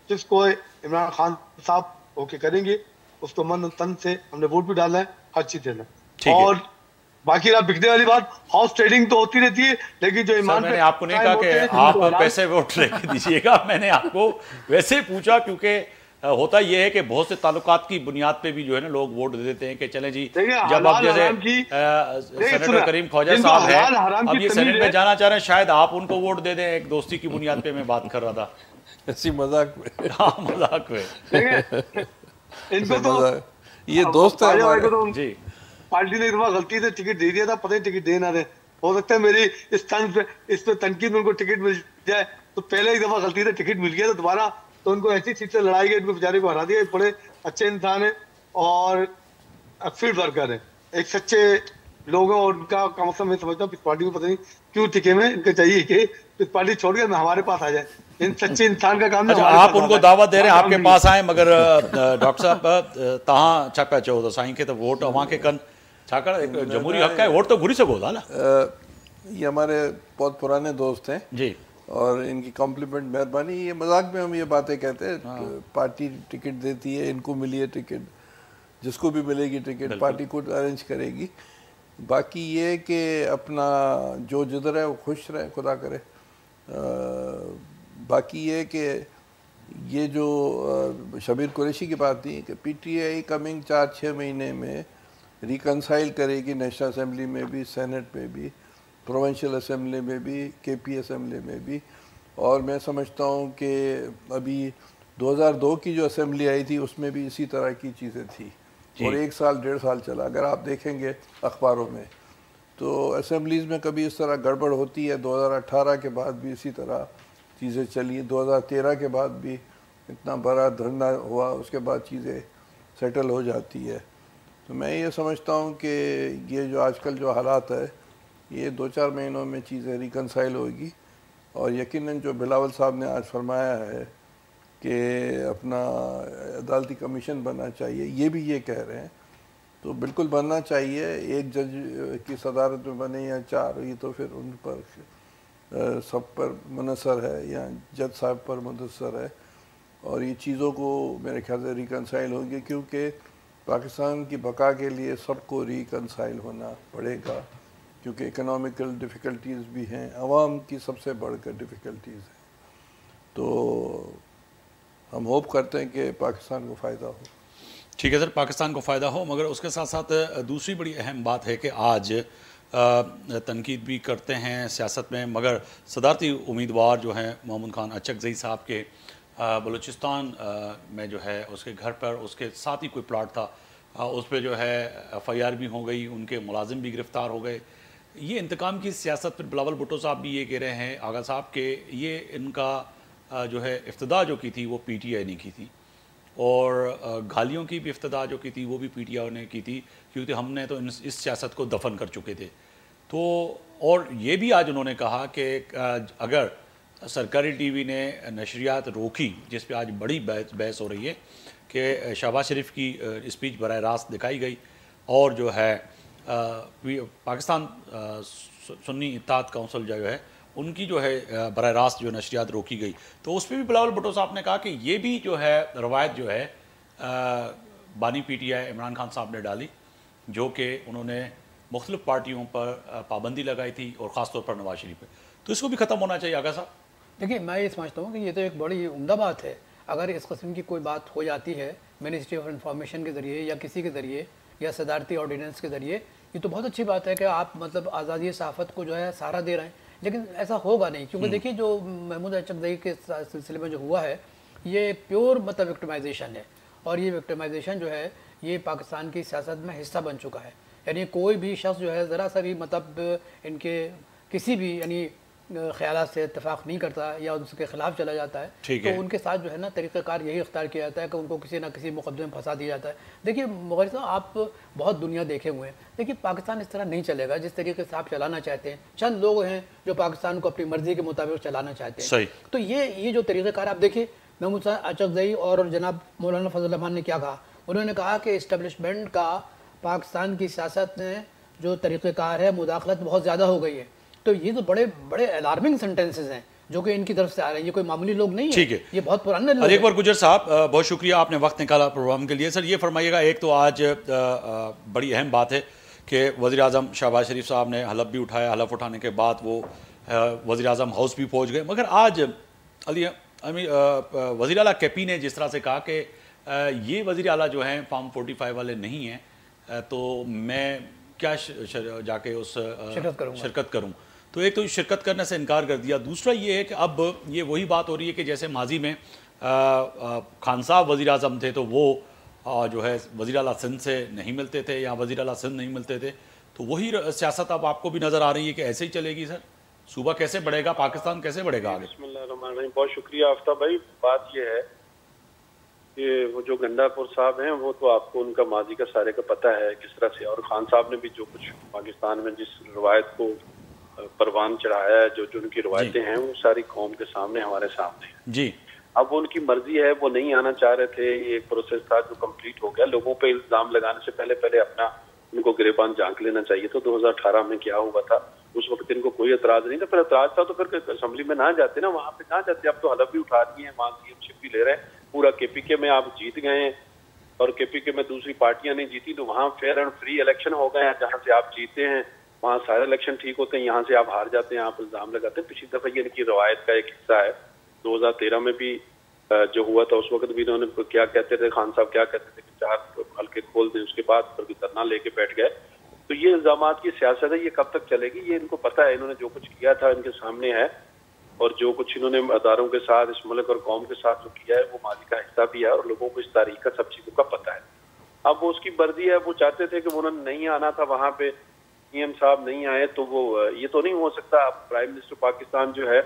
जिसको इमरान खान साहब ओके करेंगे उसको मन तन से हमने वोट भी डाला है हर चीज़ देना और बाकी आप बिकने वाली बात हाउस ट्रेडिंग तो होती रहती है लेकिन जो ईमान मैंने आपको नहीं कहा कि आप पैसे वोट (laughs) लेके दीजिएगा मैंने आपको वैसे पूछा क्योंकि होता यह है कि बहुत से ताल्लुकात की बुनियाद पे भी जो है ना लोग वोट दे देते हैं कि चले जी जब आप जैसे सेनेटर करीम ख्वाजा साहब है अब ये सेनेट में जाना चाह रहे हैं शायद आप उनको वोट दे दें एक दोस्ती की बुनियाद पे मैं बात कर रहा था। ऐसी मज़ाक में। हाँ मज़ाक में। इनको तो ये दोस्त है हमारे। तो जी। पार्टी ने एक बार गलती से टिकट दे दिया था पता नहीं टिकट दे ना दे हो सकता है मेरी इस तंज पे इस पे तनकीद में उनको टिकट मिल जाए तो पहले एक दफ़ा गलती से टिकट मिल गया तो दोबारा तो उनको ऐसी सीट से लड़ाई गई इनको बेचारे को हरा दिया। बड़े अच्छे इंसान है और फ़ील्ड वर्कर है। एक सच्चे लोग हैं और उनका कम अज कम मैं समझता हूँ पार्टी में पता नहीं क्यों टिके में इनको चाहिए कि इस पार्टी छोड़ के हमारे पास आ जाए। इन सच्चे इंसान का काम अच्छा आप उनको है। दावत दे रहे हैं आपके पास आए मगर डॉक्टर साहब तहां छा पिया चओ त साईं खे त वोट अव्हां खे कनि छाकाणि हिकु जमहूरी हक़ आहे वोट तो घुरी सघो था न ये हमारे बहुत पुराने दोस्त हैं। जी। और इनकी कॉम्प्लीमेंट मेहरबानी। ये मज़ाक में हम ये बातें कहते हैं हाँ। पार्टी टिकट देती है इनको मिली है टिकट। जिसको भी मिलेगी टिकट पार्टी को अरेंज करेगी। बाकी ये कि अपना जो जिधर है वो खुश रहे खुदा करे। अ, बाकी ये कि ये जो शबीर कुरैशी की बात थी कि पीटीआई कमिंग चार छः महीने में रिकनसाइल करेगी नेशनल असेंबली में भी सेनेट में भी। प्रोविंशियल असेंबली में भी के पी असेंबली में भी। और मैं समझता हूँ कि अभी 2002 की जो असेंबली आई थी उसमें भी इसी तरह की चीज़ें थी। और एक साल डेढ़ साल चला। अगर आप देखेंगे अखबारों में तो असेंबलीज़ में कभी इस तरह गड़बड़ होती है। 2018 के बाद भी इसी तरह चीज़ें चली। 2013 के बाद भी इतना बड़ा धरना हुआ उसके बाद चीज़ें सेटल हो जाती है। तो मैं ये समझता हूँ कि ये जो आजकल जो हालात है ये दो चार महीनों में चीज़ें रिकनसाइल होगी और यकीनन जो बिलावल साहब ने आज फरमाया है कि अपना अदालती कमीशन बनना चाहिए, ये भी ये कह रहे हैं। तो बिल्कुल बनना चाहिए, एक जज की सदारत में बने या चार, ये तो फिर उन पर सब पर मुनसर है या जज साहब पर मुनसर है। और ये चीज़ों को मेरे ख्याल से रिकनसाइल होंगे, क्योंकि पाकिस्तान की बका के लिए सबको रिकनसाइल होना पड़ेगा। क्योंकि इकोनॉमिकल डिफ़िकल्टीज़ भी हैं, आवाम की सबसे बढ़कर डिफ़िकल्टीज़ हैं। तो हम होप करते हैं कि पाकिस्तान को फ़ायदा हो। ठीक है सर, पाकिस्तान को फ़ायदा हो, मगर उसके साथ साथ दूसरी बड़ी अहम बात है कि आज तनकीद भी करते हैं सियासत में, मगर सदारती उम्मीदवार जो हैं, मोहम्मद खान अचकजई साहब के बलूचिस्तान में जो है, उसके घर पर, उसके साथ ही कोई प्लाट था। उस पर जो है एफ़ आई आर भी हो गई, उनके मुलाजिम भी गिरफ़्तार हो गए। ये इंतकाम की सियासत पर बिलावल भुट्टो साहब भी ये कह रहे हैं आगा साहब के ये इनका जो है इफ्तदा जो की थी वो पी टी आई ने की थी। और गालियों की भी इफ्तदा जो की थी वो भी पी टी आई ने की थी, क्योंकि हमने तो इस सियासत को दफन कर चुके थे। तो और ये भी आज उन्होंने कहा कि अगर सरकारी टीवी ने नशरियात रोकी, जिस पे आज बड़ी बहस बहस हो रही है, कि शहबाज शरीफ की स्पीच बर रास्त दिखाई गई, और जो है वी- पाकिस्तान सुन्नी इत्ताद काउंसिल जो है, उनकी जो है बर रास्त जो नशरियात रोकी गई। तो उस पर भी बिलावल भुट्टो साहब ने कहा कि ये भी जो है, रवायत जो है बानी P T I Imran Khan साहब ने डाली, जो कि उन्होंने मुख्तलिफ़ पार्टियों पर पाबंदी लगाई थी और ख़ासतौर पर नवाज़ शरीफ पर तो इसको भी ख़त्म होना चाहिए, आगा साहब? देखिए, मैं ये समझता हूँ कि ये तो एक बड़ी उमदा बात है। अगर इस कस्म की कोई बात हो जाती है, मिनिस्ट्री ऑफ़ इंफॉर्मेशन के ज़रिए या किसी के ज़रिए या सदारती ऑर्डिनेंस के ज़रिए ये तो बहुत अच्छी बात है कि आप मतलब आज़ादी सहाफ़त को जो है सहारा दे रहे हैं। लेकिन ऐसा होगा नहीं क्योंकि देखिए जो महमूद अचकदई के सिलसिले में जो हुआ है ये प्योर मतलब विक्टिमाइजेशन है। और ये विक्टमाइजेशन जो है ये पाकिस्तान की सियासत में हिस्सा बन चुका है। यानी कोई भी शख्स जो है ज़रा सा भी मतलब इनके किसी भी यानी ख्याल से इतफाक़ नहीं करता या उसके खिलाफ चला जाता है ठीक तो है। उनके साथ जो है ना तरीक़ाकार यही अख्तियार किया जाता है कि उनको किसी ना किसी मुकदमे में फंसा दिया जाता है। देखिए मुगल साहब आप बहुत दुनिया देखे हुए हैं। देखिए पाकिस्तान इस तरह नहीं चलेगा जिस तरीके से आप चलाना चाहते हैं। चंद लोग हैं जो पाकिस्तान को अपनी मर्ज़ी के मुताबिक चलाना चाहते हैं। तो ये ये जो तरीक़ेकार आप देखिए महमूद अचकजई और जनाब मौलाना फजल रहमान ने क्या कहा? उन्होंने कहा कि इस्टबलिशमेंट का पाकिस्तान की सियासत में जो तरीक़ेकार है मुदाखलत बहुत ज़्यादा हो गई है। तो ये तो बड़े बड़े अलार्मिंग सेंटेंसेज हैं जो कि इनकी तरफ़ से आ रहे हैं। ये कोई मामूली लोग नहीं ठीक है। ये बहुत पुराने लोग एक बार गुजर साहब बहुत शुक्रिया आपने वक्त निकाला प्रोग्राम के लिए। सर ये फरमाइएगा एक तो आज बड़ी अहम बात है कि वज़ी अजम शहबाज शरीफ साहब ने हलफ भी उठाया हलफ उठाने के बाद वो वज़ी अजम हाउस भी पहुँच गए। मगर आज अली अमी वज़ी अला कैपी ने जिस तरह से कहा कि ये वज़ी अला जो हैं फार्म फोर्टी फाइव वाले नहीं हैं तो मैं क्या जाके उस। शिरकत करूँ? तो एक तो शिरकत करने से इनकार कर दिया। दूसरा ये है कि अब ये वही बात हो रही है कि जैसे माजी में खान साहब वज़ी अजम थे तो वो जो है वज़ी अला सिंध से नहीं मिलते थे या वज़ी अला सिंध नहीं मिलते थे। तो वही सियासत अब आपको भी नज़र आ रही है कि ऐसे ही चलेगी सर? सूबा कैसे बढ़ेगा? पाकिस्तान कैसे बढ़ेगा आगे? बहुत शुक्रिया आफ्ताब भाई। बात यह है कि वो जो गंडापुर साहब हैं, वो तो आपको उनका माजी का सारे का पता है किस तरह से। और खान साहब ने भी जो कुछ पाकिस्तान में जिस रवायत को परवान चढ़ाया है जो जो। उनकी रवायतें हैं वो सारी कौम के सामने हमारे सामने है। जी। अब वो उनकी मर्ज़ी है वो नहीं आना चाह रहे थे ये एक प्रोसेस था जो कंप्लीट हो गया। लोगों पे इल्ज़ाम लगाने से पहले पहले अपना उनको गिरेबान झाँक लेना चाहिए तो 2018 में क्या हुआ था उस वक्त इनको कोई एतराज़ नहीं था। फिर एतराज़ था तो फिर असेंबली में ना जाते ना वहाँ पे कहाँ जाते। अब तो हलफ भी उठा दिए हैं वहाँ सीएमशिप भी ले रहे हैं। पूरा केपीके में आप जीत गए हैं और केपीके में दूसरी पार्टियाँ नहीं जीती तो वहाँ फेयर एंड फ्री इलेक्शन हो गए हैं जहाँ से आप जीते हैं। वहाँ सारे इलेक्शन ठीक होते हैं, यहाँ से आप हार जाते हैं, आप इल्ज़ाम लगाते हैं। पिछली दफ़ा ये इनकी रवायत का एक हिस्सा है। 2013 में भी जो हुआ था, उस वक्त भी इन्होंने क्या कहते थे, खान साहब क्या कहते थे कि चार हल्के खोल दें, उसके बाद फिर भी धरना लेके बैठ गए। तो ये इल्ज़ाम की सियासत है, ये कब तक चलेगी, ये इनको पता है। इन्होंने जो कुछ किया था इनके सामने है, और जो कुछ इन्होंने अदारों के साथ, इस मुल्क और कौम के साथ जो किया है, वो माजी का हिस्सा भी है, और लोगों को इस तारीख का सब चीज़ों का पता है। अब वो उसकी वर्दी है, वो चाहते थे कि उन्होंने नहीं आना था वहाँ पे। पीएम साहब नहीं आए तो वो ये तो नहीं हो सकता। प्राइम मिनिस्टर पाकिस्तान जो है,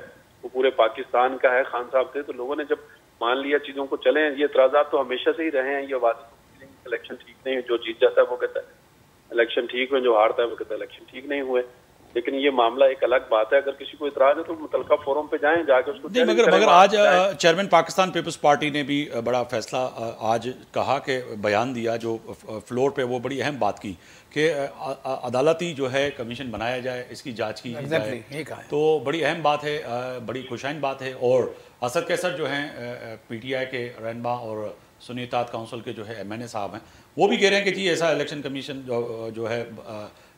वो पूरे पाकिस्तान का है, खान साहब थे तो लोगों ने जब मान लिया चीज़ों को चले, ये इतराजा तो हमेशा से ही रहे हैं, ये वादे इलेक्शन ठीक नहीं जो जीत जाता है वो कहता है इलेक्शन ठीक हुए, जो हारता है वो कहता है इलेक्शन ठीक नहीं हुए। लेकिन ये मामला एक अलग बात है। अगर किसी को इतराज है तो मुतलका फोरम पे जाएँ जाके उसको नहीं मगर मगर आज चेयरमैन पाकिस्तान पीपल्स पार्टी ने भी बड़ा फैसला आज कहा कि बयान दिया जो फ्लोर पे वो बड़ी अहम बात की कि अदालती जो है कमीशन बनाया जाए इसकी जाँच की जाए। तो बड़ी अहम बात है बड़ी खुशाइन बात है। और असद कैसर जो हैं पीटीआई के रहनमा और सुनीतात काउंसिल के जो है एमएनए साहब हैं वो भी कह रहे हैं कि जी ऐसा इलेक्शन कमीशन जो जो है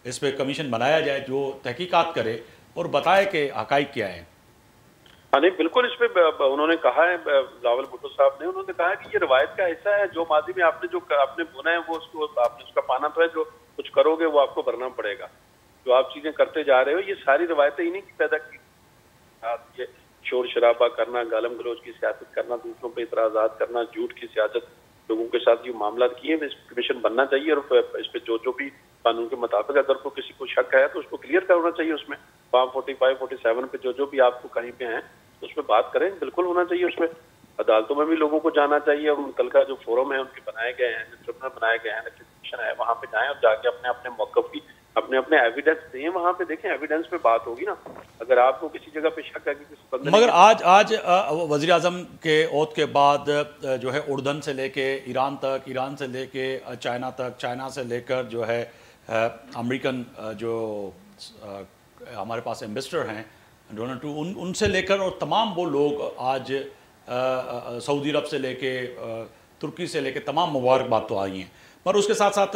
इस पर कमीशन बनाया जाए, जो तहकीकात करे और बताए कि हकाइक क्या है। हाँ नहीं बिल्कुल इस पे उन्होंने कहा है रावल भुट्टो साहब ने, उन्होंने कहा कि ये रवायत का हिस्सा है, जो माजी में आपने जो आपने बुना है, वो उसको, आपने उसका पाना तो है, जो कुछ करोगे वो आपको भरना पड़ेगा। जो आप चीज़ें करते जा रहे हो, ये सारी रवायतें इन्हीं की पैदा की। आप ये शोर शराबा करना, गालम गलोच की सियासत करना, दूसरों पर इतराजात करना झूठ की सियासत लोगों के साथ जो मामला किए हैं कमीशन बनना चाहिए और इस पर जो जो भी कानून के मुताबिक अगर को किसी को शक है तो उसको क्लियर करना चाहिए उसमें। Form forty five forty seven पे जो जो भी आपको कहीं पे हैं तो उसमें बात करें, बिल्कुल होना चाहिए उसमें। अदालतों में भी लोगों को जाना चाहिए और कल का जो फोरम है, उनके बनाए गए हैं, जो ट्रिब्यूनल बनाए गए हैं कमीशन है, वहाँ पे जाएँ और जाके अपने अपने मौकफ की अपने अपने एविडेंस दें, वहाँ पे देखें एविडेंस पे बात होगी ना। अगर आपको किसी जगह पे शक है कि किसी बंदे मगर आज आज वज़ीर अजम के ओत के बाद जो है उर्दन से लेके ईरान तक, ईरान से लेके चाइना तक, चाइना से लेकर जो है अमेरिकन जो हमारे पास एम्बेसडर हैं, डोनाल्ड टू उन, उनसे लेकर और तमाम वो लोग आज सऊदी अरब से लेके तुर्की से लेके तमाम मुबारकबाद तो आई हैं। पर उसके साथ साथ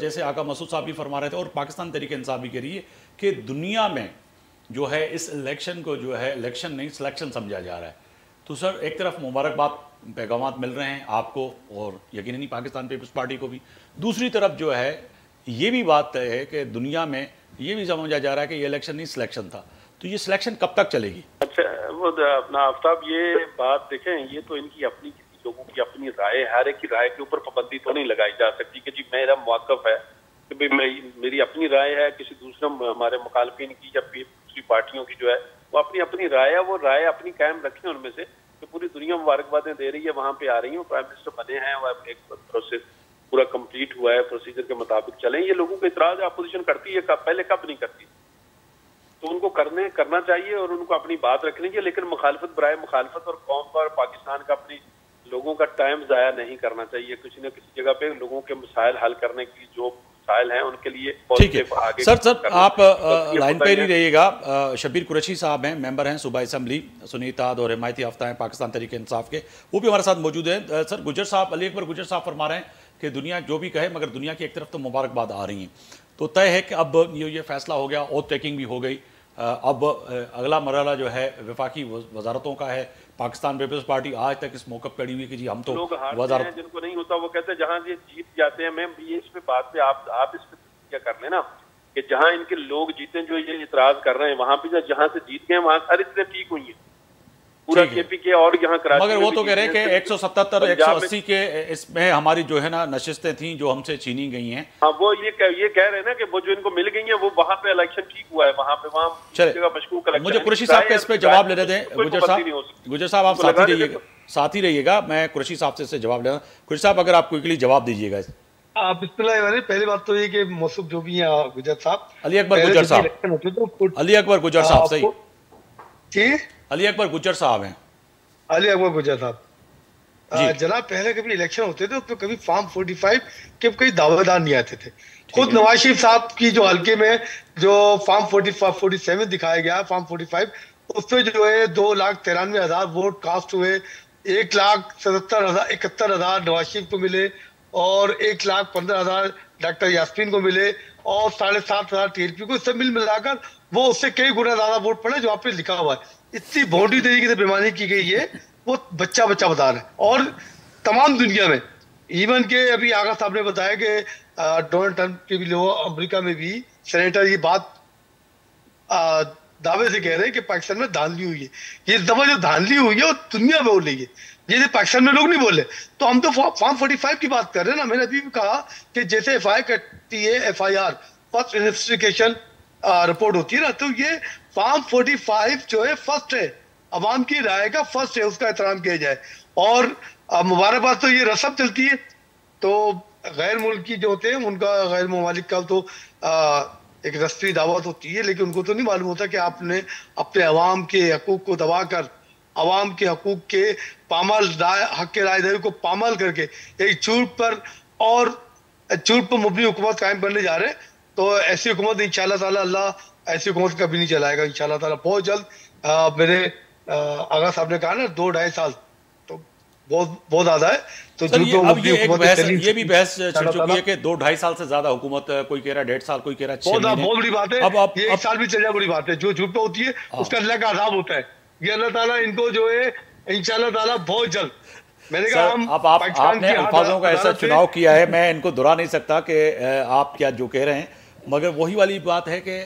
जैसे आका मसूद साहब भी फरमा रहे थे और पाकिस्तान तरीके इंसाफ भी करिए कि दुनिया में जो है इस इलेक्शन को जो है इलेक्शन नहीं, सिलेक्शन समझा जा रहा है। तो सर, एक तरफ़ मुबारकबाद पैगाम मिल रहे हैं आपको और यकीन नहीं पाकिस्तान पीपल्स पार्टी को भी। दूसरी तरफ़ जो है, ये भी बात तय है कि दुनिया में ये भी समझा जा रहा है कि ये इलेक्शन नहीं, सिलेक्शन था। तो ये सिलेक्शन कब तक चलेगी? अच्छा वो अपना आफ्ताब, ये बात देखें, ये तो इनकी अपनी लोगों की अपनी राय हर एक की राय के ऊपर पाबंदी तो नहीं लगाई जा सकती कि जी मेरा मौकफ है, कि भाई मेरी अपनी राय है, किसी दूसरे हमारे मुखालफिन की या दूसरी पार्टियों की जो है, वो अपनी अपनी राय है, वो राय अपनी कायम रखें उनमें से तो पूरी दुनिया मुबारकबादें दे रही है, वहाँ पे आ रही हूँ, प्राइम मिनिस्टर बने हैं वह एक प्रोसेस पूरा कंप्लीट हुआ है, प्रोसीजर के मुताबिक चले। ये लोगों को इतराज अपोजिशन करती है, कब, पहले कब नहीं करती। तो उनको करने, करना चाहिए और उनको अपनी बात रखनी चाहिए, लेकिन मुखालफत, बरए मुखालफत और कौम और पाकिस्तान का अपनी लोगों का टाइम ज़ाया नहीं करना चाहिए। किसी न किसी जगह पे लोगों के मसाइल हल करने की जो मसाइल हैं उनके लिए ठीक है। सर सर आप लाइन पर ही रहिएगा। शबीर कुरैशी साहब हैं मेंबर हैं सूबा असम्बली सुनीताद और हिमायती हफ़्ता हैं पाकिस्तान तरीके इंसाफ के। वो भी हमारे साथ मौजूद हैं। सर गुजर साहब अली अकबर गुजर साहब फरमा रहे हैं कि दुनिया जो भी कहे मगर दुनिया की एक तरफ़ तो मुबारकबाद आ रही हैं। तो तय है कि अब ये ये फैसला हो गया ओथ टेकिंग भी हो गई। अब अगला मरला जो है विफाकी वजारतों का है। पाकिस्तान पीपल्स पार्टी आज तक इस मौके पर हुई है कि जी हम तो लोग वजारत जिनको नहीं होता वो कहते हैं जहाँ ये जीत जाते हैं मैम ये इस पे बात पे आप आप इस पे क्या कर लेना कि जहाँ इनके लोग जीते जो ये इतराज कर रहे हैं वहाँ पे जहाँ से जीत गए वहाँ हर चीज़ें ठीक हुई हैं। पूरा ठीक है। केपी के और यहाँ कराची मगर वो तो कह रहे हैं कि हैं। 177 पंजाब में- 180 के इसमें हमारी जो है ना नशिस्तें थी जो हमसे छीनी गई हैं। हाँ वो ये कह, ये कह रहे हैं ना कि वो जो इनको मिल गई है वो वहाँ पे इलेक्शन ठीक हुआ है वहाँ पे वहाँ चले मशकूक मुझे है। साहब के इस पे जवाब लेने दें। गुजर साहब गुजर साहब आप साथ ही रहिएगा। साथ ही रहिएगा। मैं कुरैशी साहब से इससे जवाब लेना कुरैशी साहब अगर आप क्विकली जवाब दीजिएगा आप बिस्मिल्लाह पहली बात तो ये कि मौसूफ जो भी है गुजर साहब। अली अकबर गुजर साहब। तो अली अकबर गुजर साहब सही। जी? अली अकबर गुजर साहब हैं। अली अकबर गुजर साहब। जनाब पहले कभी इलेक्शन होते थे उसमें कभी फॉर्म 45 के कई दावेदार नहीं आते थे। खुद नवाज़ शरीफ साहब की जो हल्के में जो फॉर्म 45 47 दिखाया गया फॉर्म 45 उसमें जो है दो लाख तिरानवे हज़ार वोट कास्ट हुए एक लाख सतहत्तर हज़ार इकहत्तर हज़ार नवाज़ शरीफ को मिले और एक लाख पंद्रह हज़ार डॉक्टर यास्मीन को मिले और साढ़े सात हज़ार टीएलपी को सब मिल मिलाकर वो उससे कई गुना ज़्यादा वोट पड़े जो वहाँ पे लिखा हुआ है। इतनी भोंडी तरीके से बेमानी की गई है वो बच्चा बच्चा बता रहे और तमाम दुनिया में इवन के अभी आगा साहब ने बताया कि डोनाल्ड ट्रंप के भी लोग अमेरिका में भी सेनेटर ये बात अ, दावे से कह रहे हैं कि पाकिस्तान में धांधली हुई है। ये दफ़ा जो धांधली हुई है वो दुनिया में हो है। ये पाकिस्तान में लोग नहीं बोले तो हम तो फॉर्म फोर्टी फाइव की बात कर रहे हैं ना। मैंने अभी भी कहा कि जैसे एफ़ आई करती है F I R first investigation report होती है ना तो ये फॉर्म फोर्टी फाइव जो है फ़र्स्ट है। अवाम की राय का फ़र्स्ट है उसका एहतराम किया जाए। और मुबारकबाद तो ये रसम चलती है। तो गैर मुल्की जो होते हैं उनका गैर ममालिक का तो आ, एक रस्मी दावत होती है लेकिन उनको तो नहीं मालूम होता कि आपने अपने अवाम के हकूक को दबा कर अवाम के हकूक के पामाल राय हक के रायदारी को पामाल करके एक झूठ पर और झूठ पर मुबनी हुकूमत कायम करने जा रहे हैं। तो ऐसी हुकूमत इन ताला अल्लाह ऐसी हुकूमत कभी नहीं चलाएगा इंशाल्लाह ताला। बहुत जल्द आ, मेरे आगा साहब ने कहा ना दो ढाई साल तो बहुत बहुत ज़्यादा है। तो ये अब ये एक बहस ये भी बहस छिड़ चुकी है कि दो ढाई साल से ज़्यादा हुकूमत कोई कह रहा है डेढ़ साल कोई कह रहा है बहुत बहुत बड़ी बात है। अब अब ये एक साल भी चल जाए बड़ी बात है। जो झूठ पे होती है उसका अल्लाह का अजाब होता है। ये अल्लाह ताला इनको जो है इंशाल्लाह ताला बहुत जल्द मैंने कहा सर हम अब आप आपने अल्फाजों का ऐसा चुनाव किया है मैं इनको दोहरा नहीं सकता कि आप क्या जो कह रहे हैं मगर वही वाली बात है कि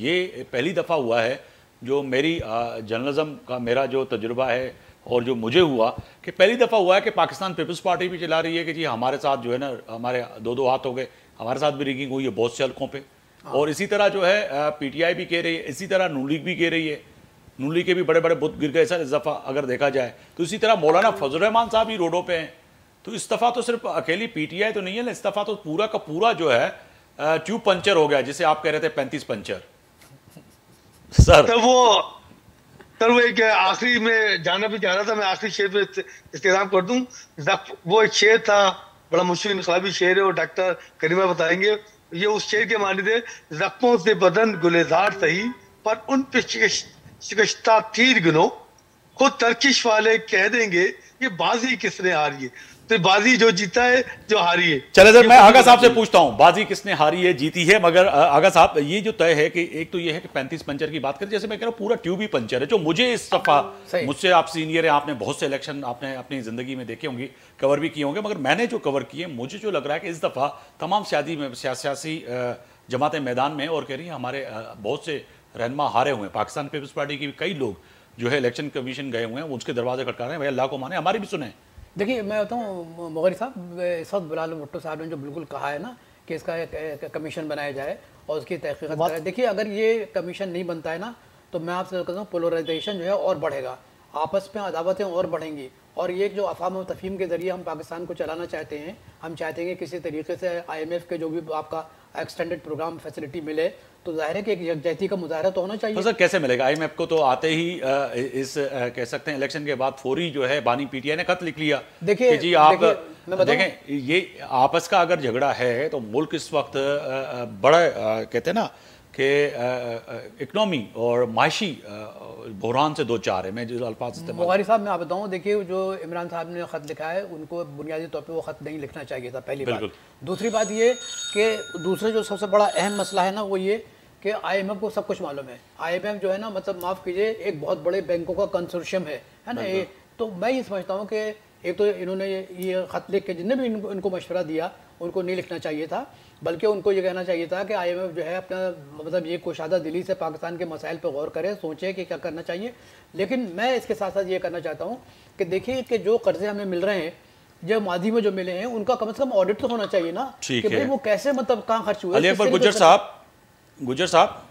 ये पहली दफ़ा हुआ है जो मेरी जर्नलिज्म का मेरा जो तजुर्बा है और जो मुझे हुआ कि पहली दफ़ा हुआ है कि पाकिस्तान पीपल्स पार्टी भी चला रही है कि जी हमारे साथ जो है ना हमारे दो दो हाथ हो गए हमारे साथ भी रिगिंग हुई है बहुत से हल्कों पर और इसी तरह जो है पीटीआई भी कह रही है इसी तरह नून लीग भी कह रही है। नून लीग के भी बड़े बड़े बुत गिर गए सर इस दफ़ा अगर देखा जाए। तो इसी तरह मौलाना फजल रहमान साहब ही रोडों पे हैं। तो इस दफ़ा तो सिर्फ़ अकेली पीटीआई तो नहीं है ना इस दफ़ा तो पूरा का पूरा जो है ट्यूब पंचर हो गया जिसे आप कह रहे थे पैंतीस पंचर सर। तो वो सर वो एक आखिरी में जाना भी चाह रहा था मैं आखिरी शेर पे इस्तेमाल कर दूँ। वो एक शेर था बड़ा मुश्किल इनकलाबी शेर है और डॉक्टर करीमा बताएँगे। ये उस शेर के मानी थे जख्मों से बदन गुलेजार सही पर उन पे शिकस्ता तीर गिनो। खुद तर्किश वाले कह देंगे ये बाजी किसने हारी है? तो बाजी जो जीता है जो हारी है। चले सर मैं आगा साहब से पूछता हूँ बाजी किसने हारी है जीती है मगर आगा साहब ये जो तय है कि एक तो ये है कि पैंतीस पंचर की बात करें जैसे मैं कह रहा हूँ पूरा ट्यूब ही पंचर है जो मुझे इस दफ़ा मुझसे आप सीनियर है आपने बहुत से इलेक्शन आपने अपनी ज़िंदगी में देखे होंगे कवर भी किए होंगे मगर मैंने जो कवर किए मुझे जो लग रहा है कि इस दफ़ा तमाम सियासी में सिया- सियासी जमातें मैदान में और कह रही हैं हमारे बहुत से रहनमा हारे हुए हैं। पाकिस्तान पीपल्स पार्टी के भी कई लोग जो है इलेक्शन कमीशन गए हुए हैं उसके दरवाजे खटका रहे हैं भाई अल्लाह को माने हमारी भी सुने। देखिए मैं बताऊँ मोगरी साहब इस वक्त बिलाल भुट्टो साहब ने जो बिल्कुल कहा है ना कि इसका एक, कमीशन बनाया जाए और उसकी तहकीकत कराए देखिए अगर ये कमीशन नहीं बनता है ना तो मैं आपसे कहता हूँ पोलराइजेशन जो है और बढ़ेगा। आपस में अदावतें और बढ़ेंगी। और ये जो अफाम तफीम के ज़रिए हम पाकिस्तान को चलाना चाहते हैं हम चाहते हैं कि किसी तरीके से आईएमएफ के जो भी आपका एक्सटेंडेड प्रोग्राम फैसिलिटी मिले तो ज़ाहिर है कि एक यकजहती का मुजाहरा तो होना चाहिए। तो सर कैसे मिलेगा? आईएमएफ को तो आते ही अ, इस अ, कह सकते हैं इलेक्शन के बाद फौरी जो है बानी पीटीआई ने खत लिख लिया। देखिए- जी आप? देखें ये आपस का अगर झगड़ा है तो मुल्क इस वक्त बड़ा कहते हैं ना कि इकोनॉमी और माशी बहरान से दो चार है। मैं जो अल्फाज इस्तेमाल साहब मैं आप बताऊँ देखिए जो इमरान साहब ने ख़त लिखा है उनको बुनियादी तौर पे वो ख़त नहीं लिखना चाहिए था पहली बात। दूसरी बात ये कि दूसरा जो सबसे बड़ा अहम मसला है ना वो ये कि आईएमएफ को सब कुछ मालूम है। आईएमएफ जो है ना मतलब माफ़ कीजिए एक बहुत बड़े बैंकों का कंसोर्शियम है है ना ये? तो मैं ये समझता हूँ कि एक तो इन्होंने ये ख़त लिख के जितने भी इनको, इनको मशवरा दिया उनको नहीं लिखना चाहिए था बल्कि उनको ये कहना चाहिए था कि आईएमएफ जो है अपना मतलब ये कुशादा दिली से पाकिस्तान के मसाइल पर गौर करें सोचे कि क्या करना चाहिए। लेकिन मैं इसके साथ साथ ये करना चाहता हूँ कि देखिए कि जो कर्जे हमें मिल रहे हैं जो माजी में जो मिले हैं उनका कम से कम ऑडिट तो होना चाहिए ना? कि भाई वो कैसे मतलब कहाँ खर्च हुए अली किससे अकबर गुजर साहब गुजर साहब?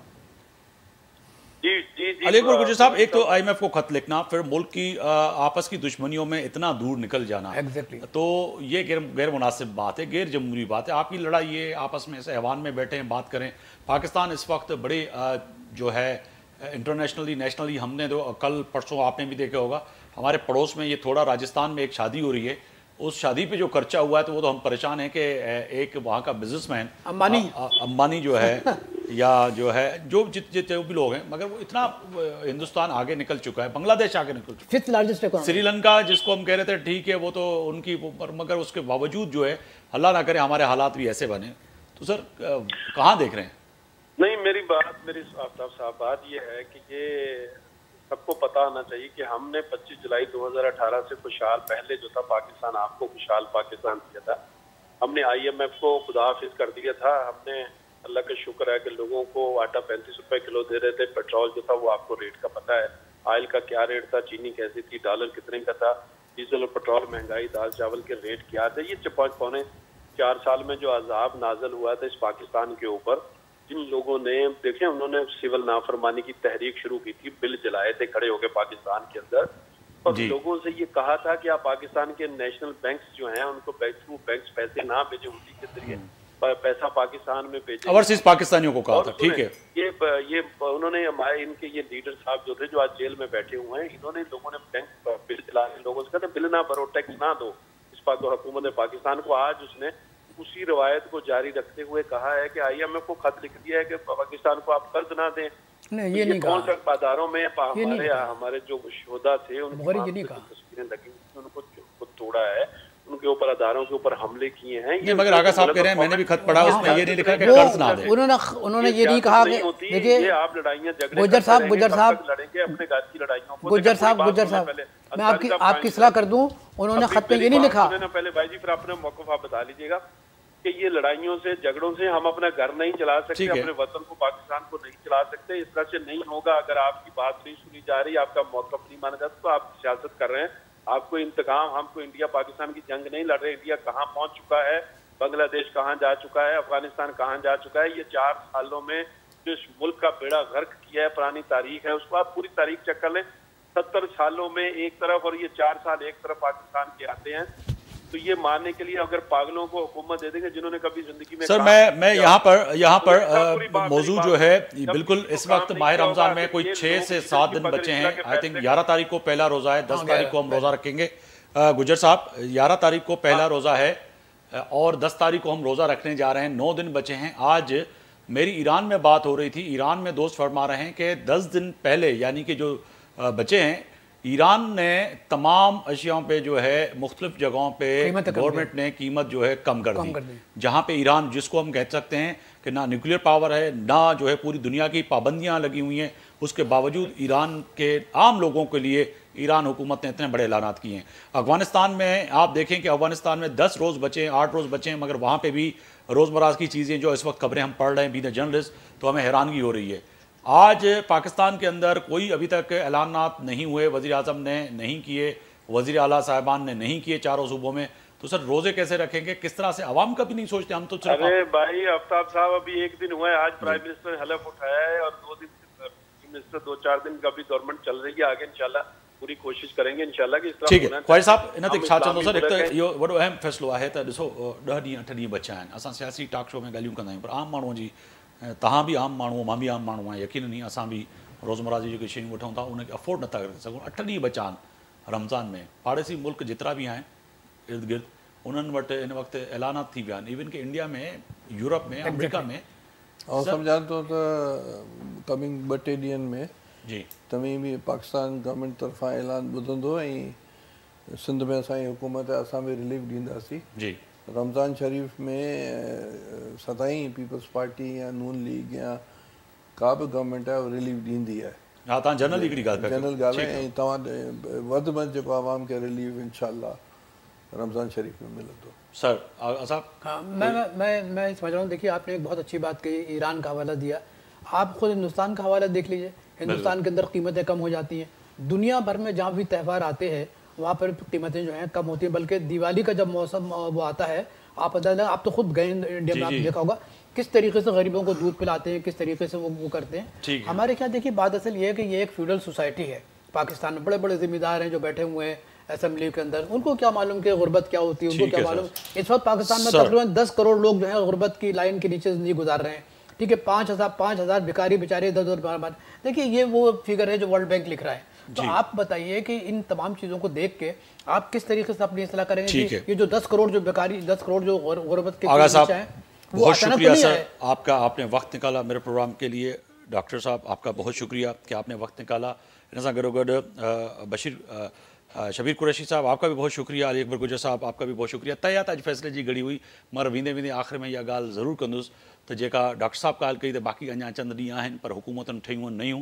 जी जी जी अली गुजर साहब एक तो आईएमएफ को खत लिखना फिर मुल्क की आ, आपस की दुश्मनियों में इतना दूर निकल जाना। Exactly. तो ये गैर गैर मुनासिब बात है गैर जमहूरी बात है। आपकी लड़ाई ये आपस में ऐसे ऐवान में बैठे हैं बात करें। पाकिस्तान इस वक्त बड़े आ, जो है इंटरनेशनली नेशनली हमने तो कल परसों आपने भी देखा होगा हमारे पड़ोस में ये थोड़ा राजस्थान में एक शादी हो रही है। उस शादी पे जो खर्चा हुआ है तो वो तो हम परेशान हैं कि एक वहाँ का बिजनेसमैन अंबानी। अ- अ- अंबानी जो है (laughs) या जो है जो जित जित जो भी लोग हैं मगर वो इतना हिंदुस्तान आगे निकल चुका है बांग्लादेश आगे निकल चुका फिफ्थ लार्जेस्ट है श्रीलंका जिसको हम कह रहे थे ठीक है वो तो उनकी पर मगर उसके बावजूद जो है हल्ला ना करे हमारे हालात भी ऐसे बने। तो सर कहाँ देख रहे हैं? नहीं मेरी बात मेरी आफ्ताब साहब बात ये है कि ये सबको पता होना चाहिए कि हमने 25 जुलाई 2018 से खुशहाल, पहले जो था पाकिस्तान, आपको खुशहाल पाकिस्तान दिया था। हमने आईएमएफ को खुदाफिज कर दिया था। हमने अल्लाह का शुक्र है कि लोगों को आटा पैंतीस रुपए किलो दे रहे थे। पेट्रोल जो था वो आपको रेट का पता है। ऑयल का क्या रेट था? चीनी कैसी थी? डॉलर कितने का था? डीजल और पेट्रोल महँगाई, दाल चावल के रेट क्या थे? ये पाँच पौने चार साल में जो अजाब नाजल हुआ था इस पाकिस्तान के ऊपर जिन लोगों ने देखे उन्होंने सिविल नाफरमानी की तहरीक शुरू की थी बिल जलाए थे खड़े होकर पाकिस्तान के अंदर। और लोगों से ये कहा था कि आप पाकिस्तान के नेशनल बैंक्स जो हैं उनको बैंक थ्रू बैंक्स पैसे ना भेजे उसी के ज़रिए पैसा पाकिस्तान में भेजें। ओवरसीज पाकिस्तानियों को कहा था ठीक है। ये ये उन्होंने हमारे इनके ये लीडर साहब जो थे जो आज जेल में बैठे हुए हैं इन्होंने लोगों ने बैंक बिल चला लोगों से कहते बिल ना भरो टैक्स ना दो इस हुकूमत ने पाकिस्तान को आज उसने उसी रवायत को जारी रखते हुए कहा है कि आईएमएफ को खत लिख दिया है कि पाकिस्तान को आप कर्ज ना दें। नहीं तो ये नहीं कौन सा बाजारों में ये हमारे हमारे जो शोधा थे उनके ये। तस्वीरें लगी उनको तोड़ा है। उनके ऊपर अदारों के ऊपर हमले किए हैं। नहीं मगर आगा साहब कह रहे हैं मैंने भी खत पढ़ा उसमें ये नहीं लिखा कि कर्ज ना दे। उन्होंने उन्होंने ये नहीं कहा कि ये देखिए आप लड़ाइयाँ झगड़े करते साहब कब साहब लड़ेंगे अपने घर की लड़ाइयों को। देखिए, साहब बात साहब मैं आपकी आपकी सलाह कर दूँ उन्होंने खत में ये नहीं लिखा। पहले भाई जी फिर अपने मौकफ आप बता लीजिएगा। कि ये लड़ाइयों से झगड़ों से हम अपना घर नहीं चला सकते अपने वतन को पाकिस्तान को नहीं चला सकते। इस तरह से नहीं होगा। अगर आपकी बात नहीं सुनी जा रही आपका मौकफ नहीं माना जाता तो आप सियासत कर रहे हैं। आपको इंतकाम हमको इंडिया पाकिस्तान की जंग नहीं लड़ रहे। इंडिया कहाँ पहुँच चुका है? बांग्लादेश कहाँ जा चुका है? अफ़गानिस्तान कहाँ जा चुका है? ये चार सालों में जो इस मुल्क का बेड़ा गर्क किया है पुरानी तारीख है उसको आप पूरी तारीख चेक कर लें। सत्तर सालों में एक तरफ़ और ये चार साल एक तरफ़ पाकिस्तान के आते हैं। तो ये मानने के लिए अगर पागलों को हुकूमत दे देंगे जिन्होंने कभी ज़िंदगी में सर मैं मैं यहाँ पर यहाँ पर तो मौजूद जो है बिल्कुल इस वक्त माह रमज़ान में कोई ये छः से सात दिन बचे हैं। आई थिंक ग्यारह तारीख को पहला रोज़ा है दस हाँ, तारीख को हम रोज़ा रखेंगे। गुजर साहब ग्यारह तारीख को पहला रोज़ा है और दस तारीख को हम रोज़ा रखने जा रहे हैं। नौ दिन बचे हैं। आज मेरी ईरान में बात हो रही थी। ईरान में दोस्त फरमा रहे हैं कि दस दिन पहले यानी कि जो बचे हैं ईरान ने तमाम अशियाओं पे जो है मुख्तलिफ़ जगहों पे गवर्नमेंट ने कीमत जो है कम कर कम दी। कर दी। जहाँ पे ईरान जिसको हम कह सकते हैं कि ना न्यूक्लियर पावर है ना जो है पूरी दुनिया की पाबंदियाँ लगी हुई हैं। उसके बावजूद ईरान के आम लोगों के लिए ईरान हुकूमत ने इतने बड़े ऐलान किए हैं। अफ़गानिस्तान में आप देखें कि अफ़गानिस्तान में दस रोज़ बचे हैं आठ रोज़ बचे हैं मगर वहाँ पर भी रोज़मर्रा की चीज़ें जो इस वक्त खबरें हम पढ़ रहे हैं बी द जर्नलिस्ट तो हमें हैरानगी हो रही है। आज पाकिस्तान के अंदर कोई अभी तक ऐलानात नहीं हुए। वज़ी अजम ने नहीं किए वज़ी अला साहबान ने नहीं किए चारों सूबों में। तो सर रोज़े कैसे रखेंगे? किस तरह से आवाम का भी नहीं सोचते हम तो सिर्फ़ अरे भाई आफ्ताब साहब अभी एक दिन हुआ है। आज प्राइम मिनिस्टर ने हलफ उठाया है और दो दिन मिनिस्टर दो चार दिन का भी गवर्नमेंट चल रही है। आगे इंशाल्लाह पूरी कोशिश करेंगे इंशाल्लाह कि इस तरह ठीक है। चाहिए। साहब इन ते छा चवंदो सर। हिकु त हैं। इहो वॾो अहम फ़ैसिलो आहे त ॾिसो अ, ॾह ॾींहं अठ ॾींहं बचिया आहिनि। असां सियासी टॉक शो में ॻाल्हियूं कंदा आहियूं पर आम माण्हूअ जी तव्हां बि आम माण्हू माँ बि आम माण्हू आहियाँ। यकीन नहीं असां बि रोज़मर्रा जी जेके शयूं वठूं था उनखे अफोर्ड नथा करे सघूं। अठ ॾींहं बचा आहिनि रमज़ान में। पाड़ेसी मुल्क जेतिरा बि आहिनि इर्द गिर्द उन्हनि वटि हिन वक़्तु ऐलानात थी विया आहिनि। इवन की इंडिया में यूरोप में अमेरिका में ऐं सम्झां थो त कमिंग ॿ टे ॾींहंनि में जी। तव्हीं बि पाकिस्तान गवर्नमेंट तरफ़ां ऐलान ॿुधंदो ऐं सिंध में असांजी हुकूमत आहे असां बि रिलीफ ॾींदासीं। जी। रमज़ान शरीफ़ में सदाई पीपल्स पार्टी या नून लीग या का बि गवर्नमेंट आहे उहो रिलीफ ॾींदी आहे हा तव्हां जनरल हिकिड़ी ॻाल्हि जनरल कयो। ॻाल्हि आहे आहे। ऐं तव्हां वधि में वधि जेको आवाम खे रिलीफ इनशा रमज़ान शरीफ़ में मिलंदो। सर साहब हाँ मैं मैं मैं मैं समझ रहा हूँ देखिए आपने एक बहुत अच्छी बात कही ईरान का हवाला दिया। आप खुद हिंदुस्तान का हवाला देख लीजिए। हिंदुस्तान के अंदर कीमतें कम हो जाती हैं। दुनिया भर में जहाँ भी त्यौहार आते हैं वहाँ पर कीमतें जो हैं कम होती हैं बल्कि दिवाली का जब मौसम वो आता है आप पता आप तो खुद गए इंडिया में आपने देखा होगा किस तरीके से गरीबों को दूध पिलाते हैं किस तरीके से वो वो करते हैं। हमारे क्या देखिए बात असल ये है कि ये एक फ्यूडल सोसाइटी है। पाकिस्तान में बड़े बड़े जिम्मेदार हैं जो बैठे हुए हैं असम्बली के अंदर। उनको क्या मालूम कि गुर्बत क्या होती है उनको क्या मालूम। इस वक्त पाकिस्तान में तकरीबन दस करोड़ लोग जो है गुर्बत की लाइन के नीचे ज़िंदगी गुजार रहे हैं। ठीक है पाँच हज़ार पाँच हज़ार भिकारी बेचारे इधर उधर बार बार देखिए ये वो फिगर है जो वर्ल्ड बैंक लिख रहा है। तो आप बताइए कि इन तमाम चीज़ों को देख के आप किस तरीके से अपनी सलाह करेंगे? ठीक है। ये जो दस करोड़ जो बेकारी दस करोड़ जो गुर- गुर्बत के आगा साहब बहुत तो शुक्रिया सर आपका आपने वक्त निकाला मेरे प्रोग्राम के लिए। डॉक्टर साहब आपका बहुत शुक्रिया कि आपने वक्त निकाला। गॾु अ, बशीर शबीर कुरैशी साहब आपका भी बहुत शुक्रिया। अली अकबर गुजर साहब आपका भी बहुत शुक्रिया। तया त फैसले जी घड़ी हुई। मगर वेंदे वेंदे आख़िर में इहा ॻाल्हि ज़रूरु कंदुसि। त जेका डॉक्टर साहब ॻाल्हि कई त बाक़ी अञा चंद ॾींहं आहिनि पर हुकूमतुनि ठहियूं आहिनि नयूं।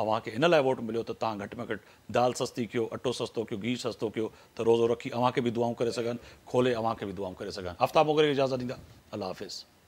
अव्हांखे इन लाइ वोट मिलो तो तुम घट में घट दाल सस्ती कयो अटो सस्तो कयो, घी सस्तो कयो, त रोज़ो रखी अव्हांखे बि दुआऊं करे सघनि खोले अव्हांखे बि दुआऊं करे सघनि हफ़्ता खे इजाज़त दींदा अलाह हाफ़िज़।